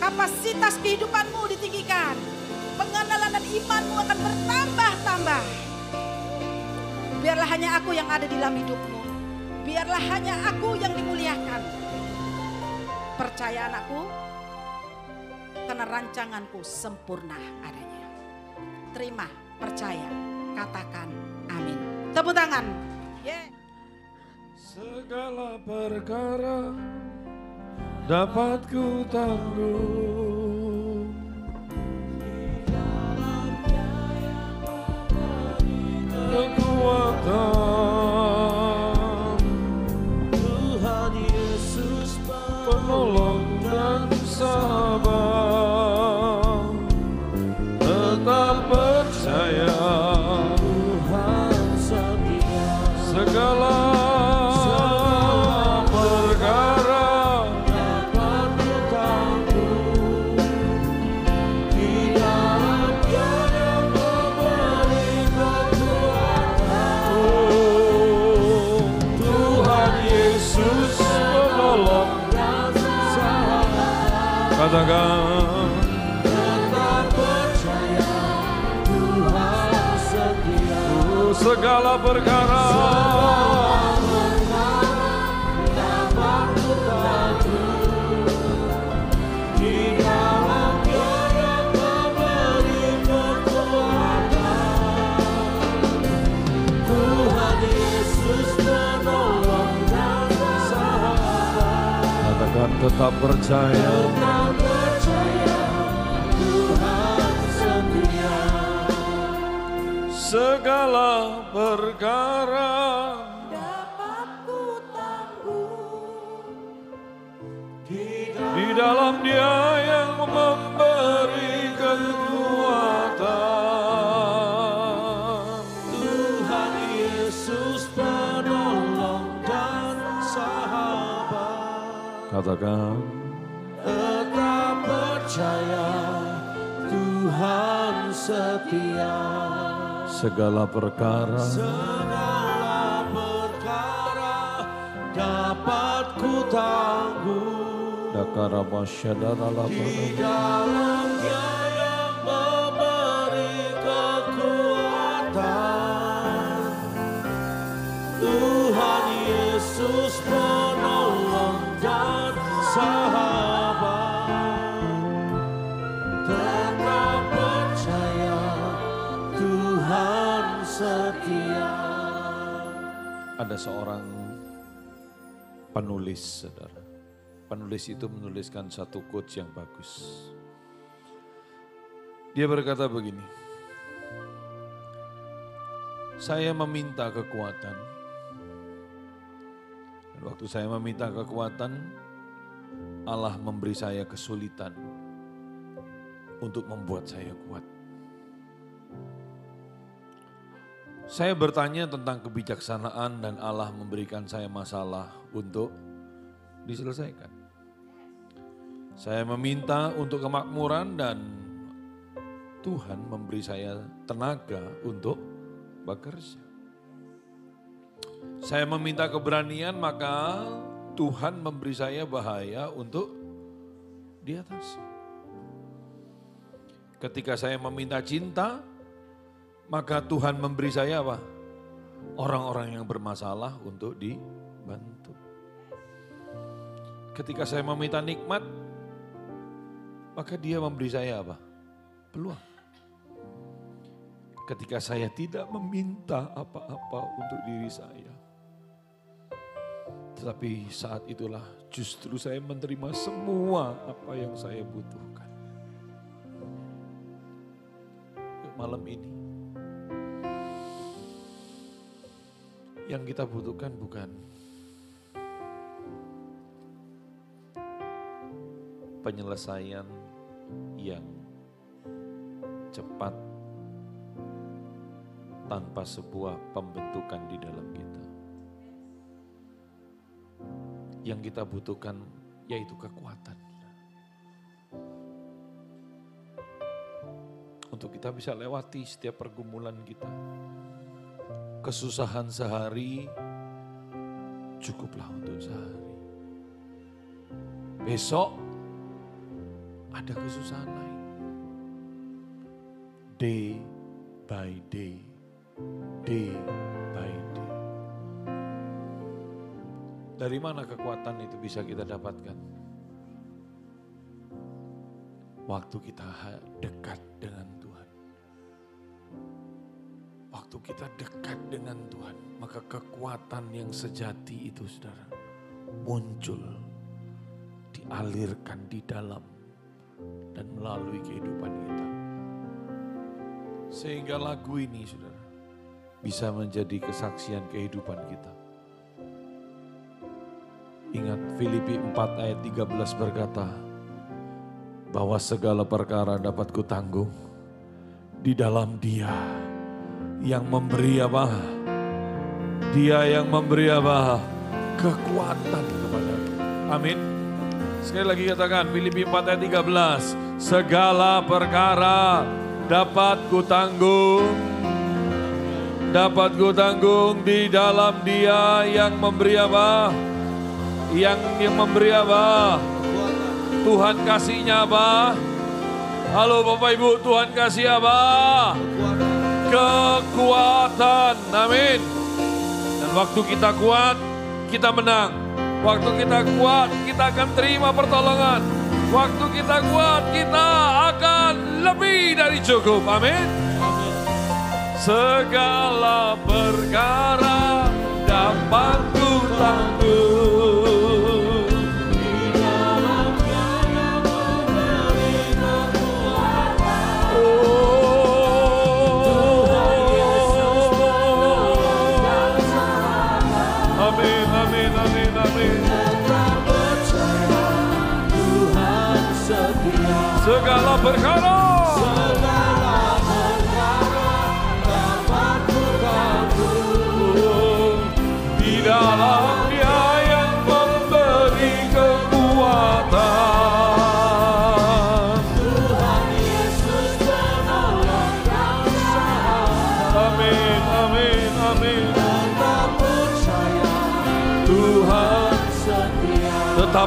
Kapasitas kehidupanmu ditinggikan. Pengenalan dan imanmu akan bertambah-tambah. Biarlah hanya aku yang ada di dalam hidupmu. Biarlah hanya aku yang dimuliakan. Percaya anakku, karena rancanganku sempurna adanya. Terima, percaya, katakan amin. Tepuk tangan. Yeah. Segala perkara dapat ku tanggung Kekuatan katakan tetap percaya Tuhan setia. segala perkara dapat ditanggung segala perkara dapat ku tanggung di dalam Dia yang memberi kekuatan Tuhan Yesus penolong dan sahabat. katakan Tetap percaya Tuhan setia. Segala perkara Segala perkara dapat ku tanggung. dakara masyadara Di dalam Dia yang memberi kekuatan. Tuhan Yesus penolong ada seorang penulis saudara. Penulis itu menuliskan satu quotes yang bagus. Dia berkata begini saya meminta kekuatan. Dan waktu saya meminta kekuatan Allah memberi saya kesulitan untuk membuat saya kuat Saya bertanya tentang kebijaksanaan dan Allah memberikan saya masalah untuk diselesaikan. Saya meminta untuk kemakmuran dan Tuhan memberi saya tenaga untuk bekerja. Saya meminta keberanian maka Tuhan memberi saya bahaya untuk di atas. Ketika saya meminta cinta, maka Tuhan memberi saya apa? Orang-orang yang bermasalah untuk dibantu. Ketika saya meminta nikmat, maka dia memberi saya apa? Peluang. Ketika saya tidak meminta apa-apa untuk diri saya. Tetapi saat itulah justru saya menerima semua apa yang saya butuhkan. Malam ini yang kita butuhkan bukan penyelesaian yang cepat tanpa sebuah pembentukan di dalam kita. Yang kita butuhkan yaitu kekuatan. Untuk kita bisa lewati setiap pergumulan kita. Kesusahan sehari cukuplah untuk sehari. Besok ada kesusahan lain. Day by day, day by day. Dari mana kekuatan itu bisa kita dapatkan? Waktu kita dekat kita dekat dengan Tuhan, maka kekuatan yang sejati itu saudara muncul, dialirkan di dalam dan melalui kehidupan kita. Sehingga lagu ini saudara bisa menjadi kesaksian kehidupan kita. Ingat Filipi 4 ayat 13 berkata, bahwa segala perkara dapat kutanggung di dalam dia yang memberi apa? Dia yang memberi apa? Kekuatan kepada Amin. Sekali lagi katakan Filipi 4 ayat 13. Segala perkara dapat kutanggung. Dapat kutanggung di dalam dia yang memberi apa? Yang yang memberi apa? Tuhan kasihnya apa? Halo Bapak Ibu, Tuhan kasih apa? Kekuatan. Amin. Dan waktu kita kuat, kita menang. Waktu kita kuat, kita akan terima pertolongan. Waktu kita kuat, kita akan lebih dari cukup. Amin. Segala perkara dapat ku tanggung.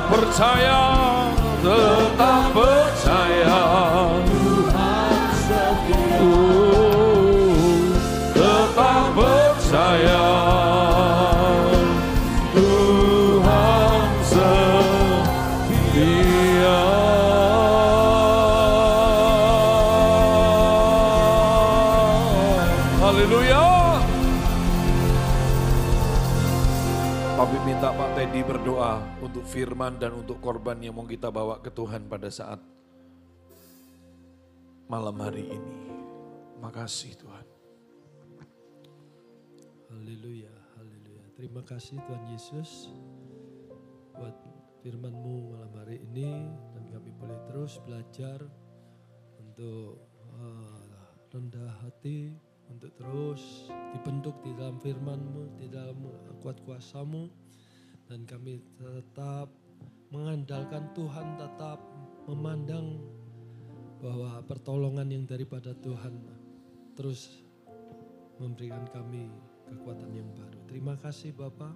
Percaya, firman dan untuk korban yang mau kita bawa ke Tuhan pada saat malam hari ini. Makasih Tuhan. Haleluya, haleluya. Terima kasih Tuhan Yesus buat firman-Mu malam hari ini dan kami boleh terus belajar untuk eh, rendah hati, untuk terus dibentuk di dalam firman-Mu, di dalam kuat kuasamu. Dan kami tetap mengandalkan Tuhan, tetap memandang bahwa pertolongan yang daripada Tuhan terus memberikan kami kekuatan yang baru. Terima kasih Bapak.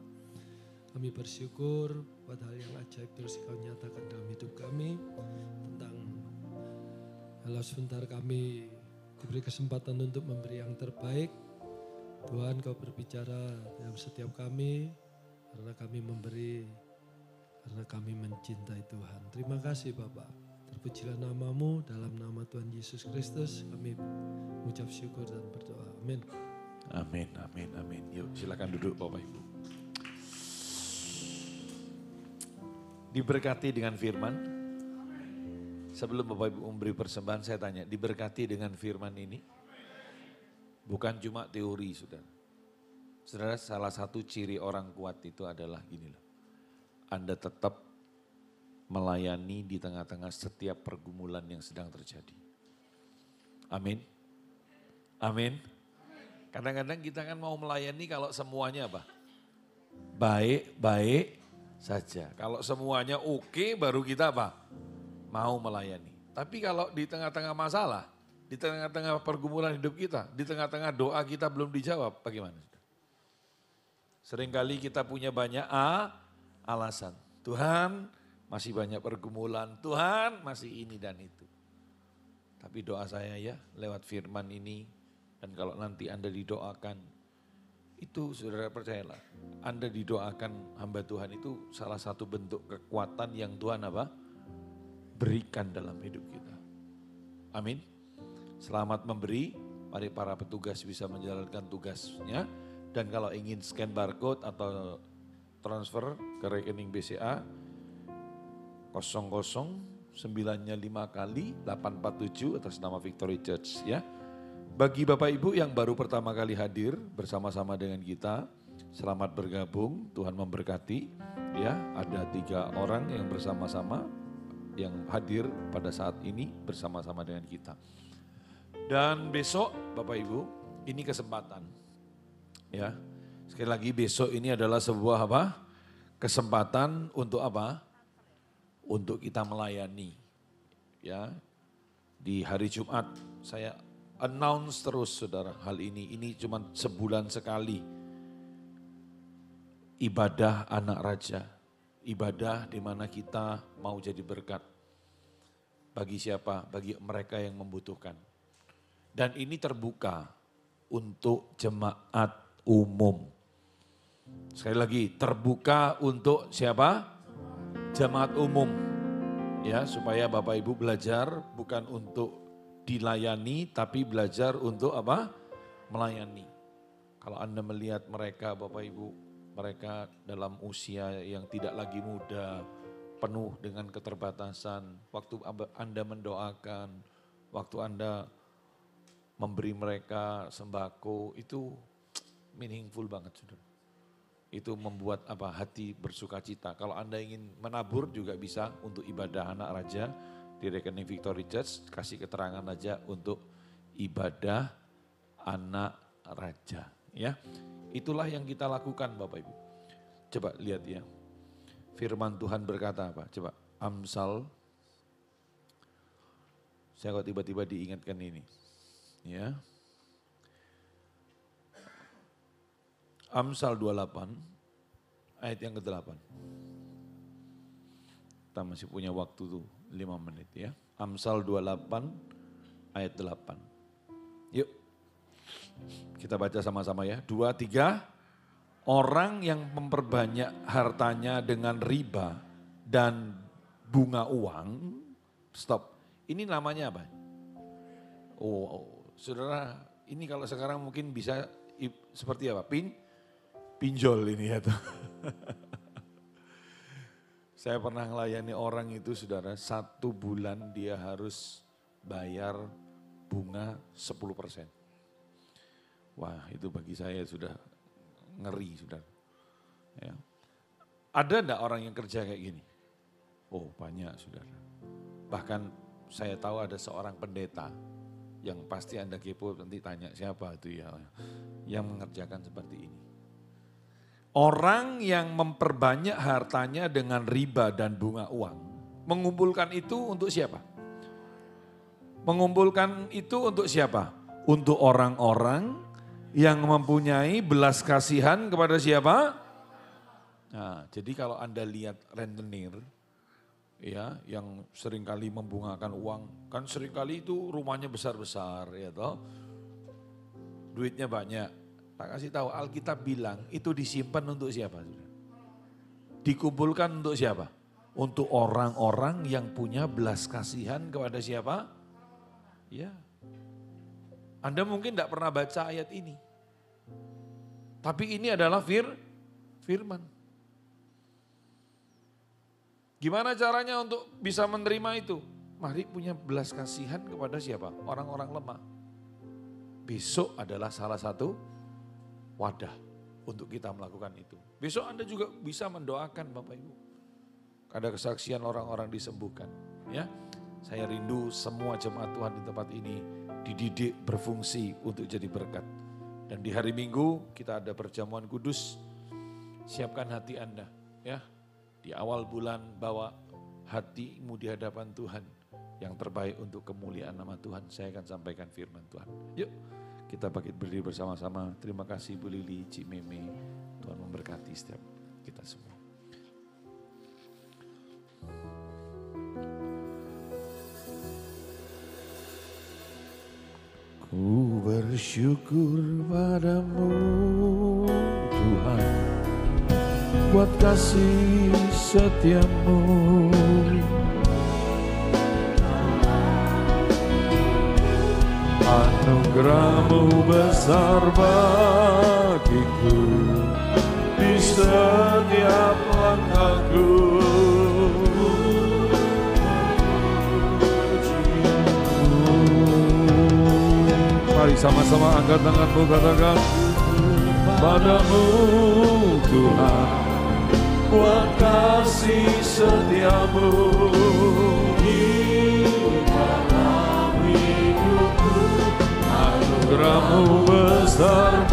Kami bersyukur buat hal yang ajaib terus kau nyatakan dalam hidup kami tentang kalau sebentar kami diberi kesempatan untuk memberi yang terbaik. Tuhan kau berbicara dalam setiap kami karena kami memberi karena kami mencintai Tuhan. Terima kasih Bapak. Terpujilah namamu dalam nama Tuhan Yesus Kristus kami mengucap syukur dan berdoa. Amin. Amin, amin, amin. Yuk silakan duduk Bapak Ibu. Diberkati dengan firman. Sebelum Bapak Ibu memberi persembahan saya tanya, diberkati dengan firman ini? Bukan cuma teori saudara. Saudara salah satu ciri orang kuat itu adalah gini loh. Anda tetap melayani di tengah-tengah setiap pergumulan yang sedang terjadi. Amin. Amin. Kadang-kadang kita kan mau melayani kalau semuanya apa? Baik-baik saja. Kalau semuanya oke baru kita apa? Mau melayani. Tapi kalau di tengah-tengah masalah, di tengah-tengah pergumulan hidup kita, di tengah-tengah doa kita belum dijawab, bagaimana? Seringkali kita punya banyak A, alasan. Tuhan masih banyak pergumulan, Tuhan masih ini dan itu. Tapi doa saya ya lewat firman ini dan kalau nanti Anda didoakan, itu saudara percayalah, Anda didoakan hamba Tuhan itu salah satu bentuk kekuatan yang Tuhan apa? Berikan dalam hidup kita. Amin. Selamat memberi, mari para petugas bisa menjalankan tugasnya. Dan kalau ingin scan barcode atau transfer ke rekening BCA 00 9 5 kali 847 atas nama Victory Church ya. Bagi Bapak Ibu yang baru pertama kali hadir bersama-sama dengan kita, selamat bergabung, Tuhan memberkati. Ya, ada tiga orang yang bersama-sama yang hadir pada saat ini bersama-sama dengan kita. Dan besok Bapak Ibu, ini kesempatan. Ya. Sekali lagi besok ini adalah sebuah apa? Kesempatan untuk apa? Untuk kita melayani. Ya. Di hari Jumat saya announce terus saudara hal ini. Ini cuma sebulan sekali. Ibadah anak raja. Ibadah di mana kita mau jadi berkat. Bagi siapa? Bagi mereka yang membutuhkan. Dan ini terbuka untuk jemaat umum. Sekali lagi, terbuka untuk siapa? Jemaat umum. Ya, supaya Bapak Ibu belajar bukan untuk dilayani tapi belajar untuk apa? Melayani. Kalau Anda melihat mereka Bapak Ibu, mereka dalam usia yang tidak lagi muda, penuh dengan keterbatasan, waktu Anda mendoakan, waktu Anda memberi mereka sembako, itu meaningful banget saudara. Itu membuat apa hati bersuka cita. Kalau Anda ingin menabur juga bisa untuk ibadah anak raja, di rekening Victory Church kasih keterangan aja untuk ibadah anak raja ya. Itulah yang kita lakukan Bapak Ibu. Coba lihat ya. Firman Tuhan berkata apa? Coba Amsal saya kok tiba-tiba diingatkan ini. Ya. Amsal 28 ayat yang ke-8. Kita masih punya waktu tuh 5 menit ya. Amsal 28 ayat 8. Yuk. Kita baca sama-sama ya. Dua, tiga. Orang yang memperbanyak hartanya dengan riba dan bunga uang. Stop. Ini namanya apa? Oh, oh saudara ini kalau sekarang mungkin bisa seperti apa? Pin, pinjol ini ya tuh. Saya pernah melayani orang itu saudara, satu bulan dia harus bayar bunga 10 persen. Wah itu bagi saya sudah ngeri saudara. Ya. Ada enggak orang yang kerja kayak gini? Oh banyak saudara. Bahkan saya tahu ada seorang pendeta Yang pasti Anda kepo nanti tanya siapa itu ya. Yang mengerjakan seperti ini. Orang yang memperbanyak hartanya dengan riba dan bunga uang. Mengumpulkan itu untuk siapa? Mengumpulkan itu untuk siapa? Untuk orang-orang yang mempunyai belas kasihan kepada siapa? Nah, jadi kalau Anda lihat rentenir, ya yang sering kali membungakan uang, kan sering kali itu rumahnya besar-besar ya toh. Duitnya banyak. Tak kasih tahu Alkitab bilang itu disimpan untuk siapa? Dikumpulkan untuk siapa? Untuk orang-orang yang punya belas kasihan kepada siapa? Ya. Anda mungkin tidak pernah baca ayat ini. Tapi ini adalah fir, firman. Gimana caranya untuk bisa menerima itu? Mari punya belas kasihan kepada siapa? Orang-orang lemah. Besok adalah salah satu wadah untuk kita melakukan itu. Besok Anda juga bisa mendoakan Bapak Ibu. Ada kesaksian orang-orang disembuhkan. Ya, Saya rindu semua jemaat Tuhan di tempat ini dididik berfungsi untuk jadi berkat. Dan di hari Minggu kita ada perjamuan kudus. Siapkan hati Anda ya di awal bulan bawa hatimu di hadapan Tuhan yang terbaik untuk kemuliaan nama Tuhan. Saya akan sampaikan firman Tuhan. Yuk kita bangkit berdiri bersama-sama. Terima kasih Bu Lili, Cik Meme. Tuhan memberkati setiap kita semua. Ku bersyukur padamu Tuhan buat kasih setiamu Anugerahmu besar bagiku di setiap langkahku. Mari sama-sama angkat tanganmu katakan Padamu Tuhan buat kasih setiamu anugerahmu besar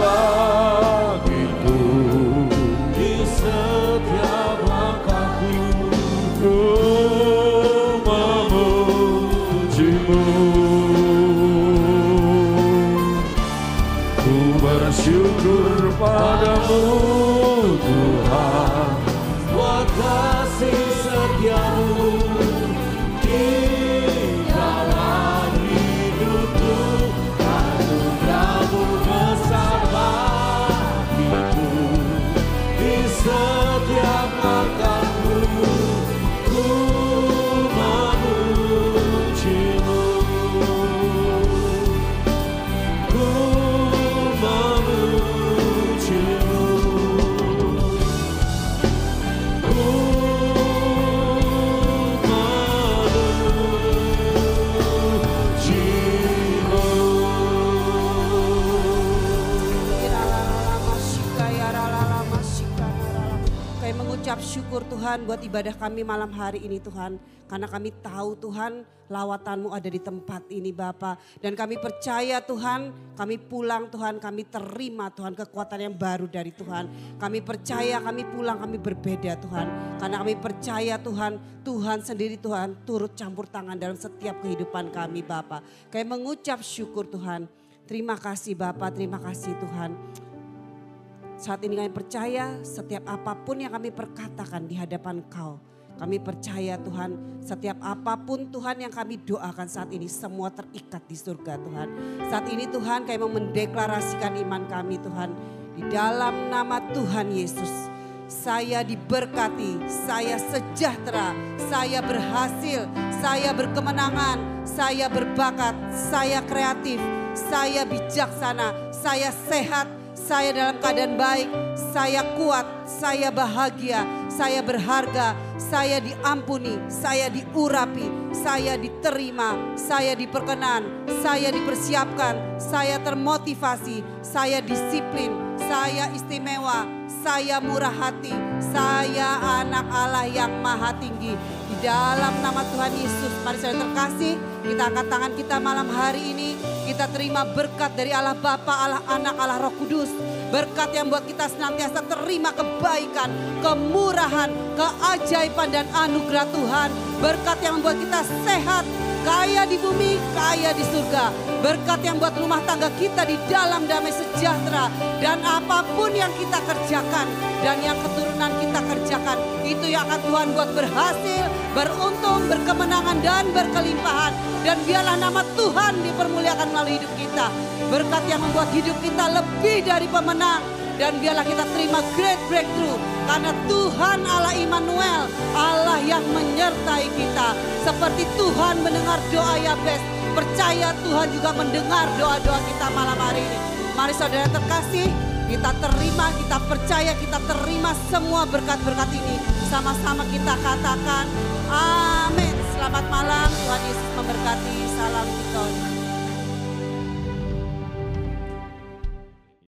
Tuhan buat ibadah kami malam hari ini Tuhan. Karena kami tahu Tuhan lawatanmu ada di tempat ini Bapa Dan kami percaya Tuhan kami pulang Tuhan kami terima Tuhan kekuatan yang baru dari Tuhan. Kami percaya kami pulang kami berbeda Tuhan. Karena kami percaya Tuhan Tuhan sendiri Tuhan turut campur tangan dalam setiap kehidupan kami Bapa Kami mengucap syukur Tuhan. Terima kasih Bapak, terima kasih Tuhan. Saat ini kami percaya setiap apa pun yang kami perkatakan di hadapan kau. Kami percaya Tuhan setiap apa pun Tuhan yang kami doakan saat ini semua terikat di surga Tuhan. Saat ini Tuhan kami mau mendeklarasikan iman kami Tuhan. Di dalam nama Tuhan Yesus. Saya diberkati, saya sejahtera, saya berhasil, saya berkemenangan, saya berbakat, saya kreatif, saya bijaksana, saya sehat, saya dalam keadaan baik, saya kuat, saya bahagia, saya berharga, saya diampuni, saya diurapi, saya diterima, saya diperkenan, saya dipersiapkan, saya termotivasi, saya disiplin, saya istimewa, saya murah hati, saya anak Allah yang maha tinggi. Dalam nama Tuhan Yesus, mari saya terkasih, kita angkat tangan kita malam hari ini, Kita terima berkat dari Allah Bapa, Allah Anak, Allah Roh Kudus. Berkat yang buat kita senantiasa terima kebaikan, kemurahan, keajaiban dan anugerah Tuhan. Berkat yang membuat kita sehat, kaya di bumi, kaya di surga. Berkat yang buat rumah tangga kita di dalam damai sejahtera. Dan apa pun yang kita kerjakan dan yang keturunan kita kerjakan. Itu yang akan Tuhan buat berhasil, beruntung, berkemenangan dan berkelimpahan. Dan biarlah nama Tuhan dipermuliakan melalui hidup kita. Berkat yang membuat hidup kita lebih dari pemenang. Dan biarlah kita terima great breakthrough. Karena Tuhan Allah Immanuel, Allah yang menyertai kita. Seperti Tuhan mendengar doa Yabes, percaya Tuhan juga mendengar doa-doa kita malam hari ini. Mari saudara terkasih, kita terima, kita percaya, kita terima semua berkat-berkat ini. Sama-sama kita katakan, amin. Selamat malam, Tuhan Yesus memberkati. Salam Victoria.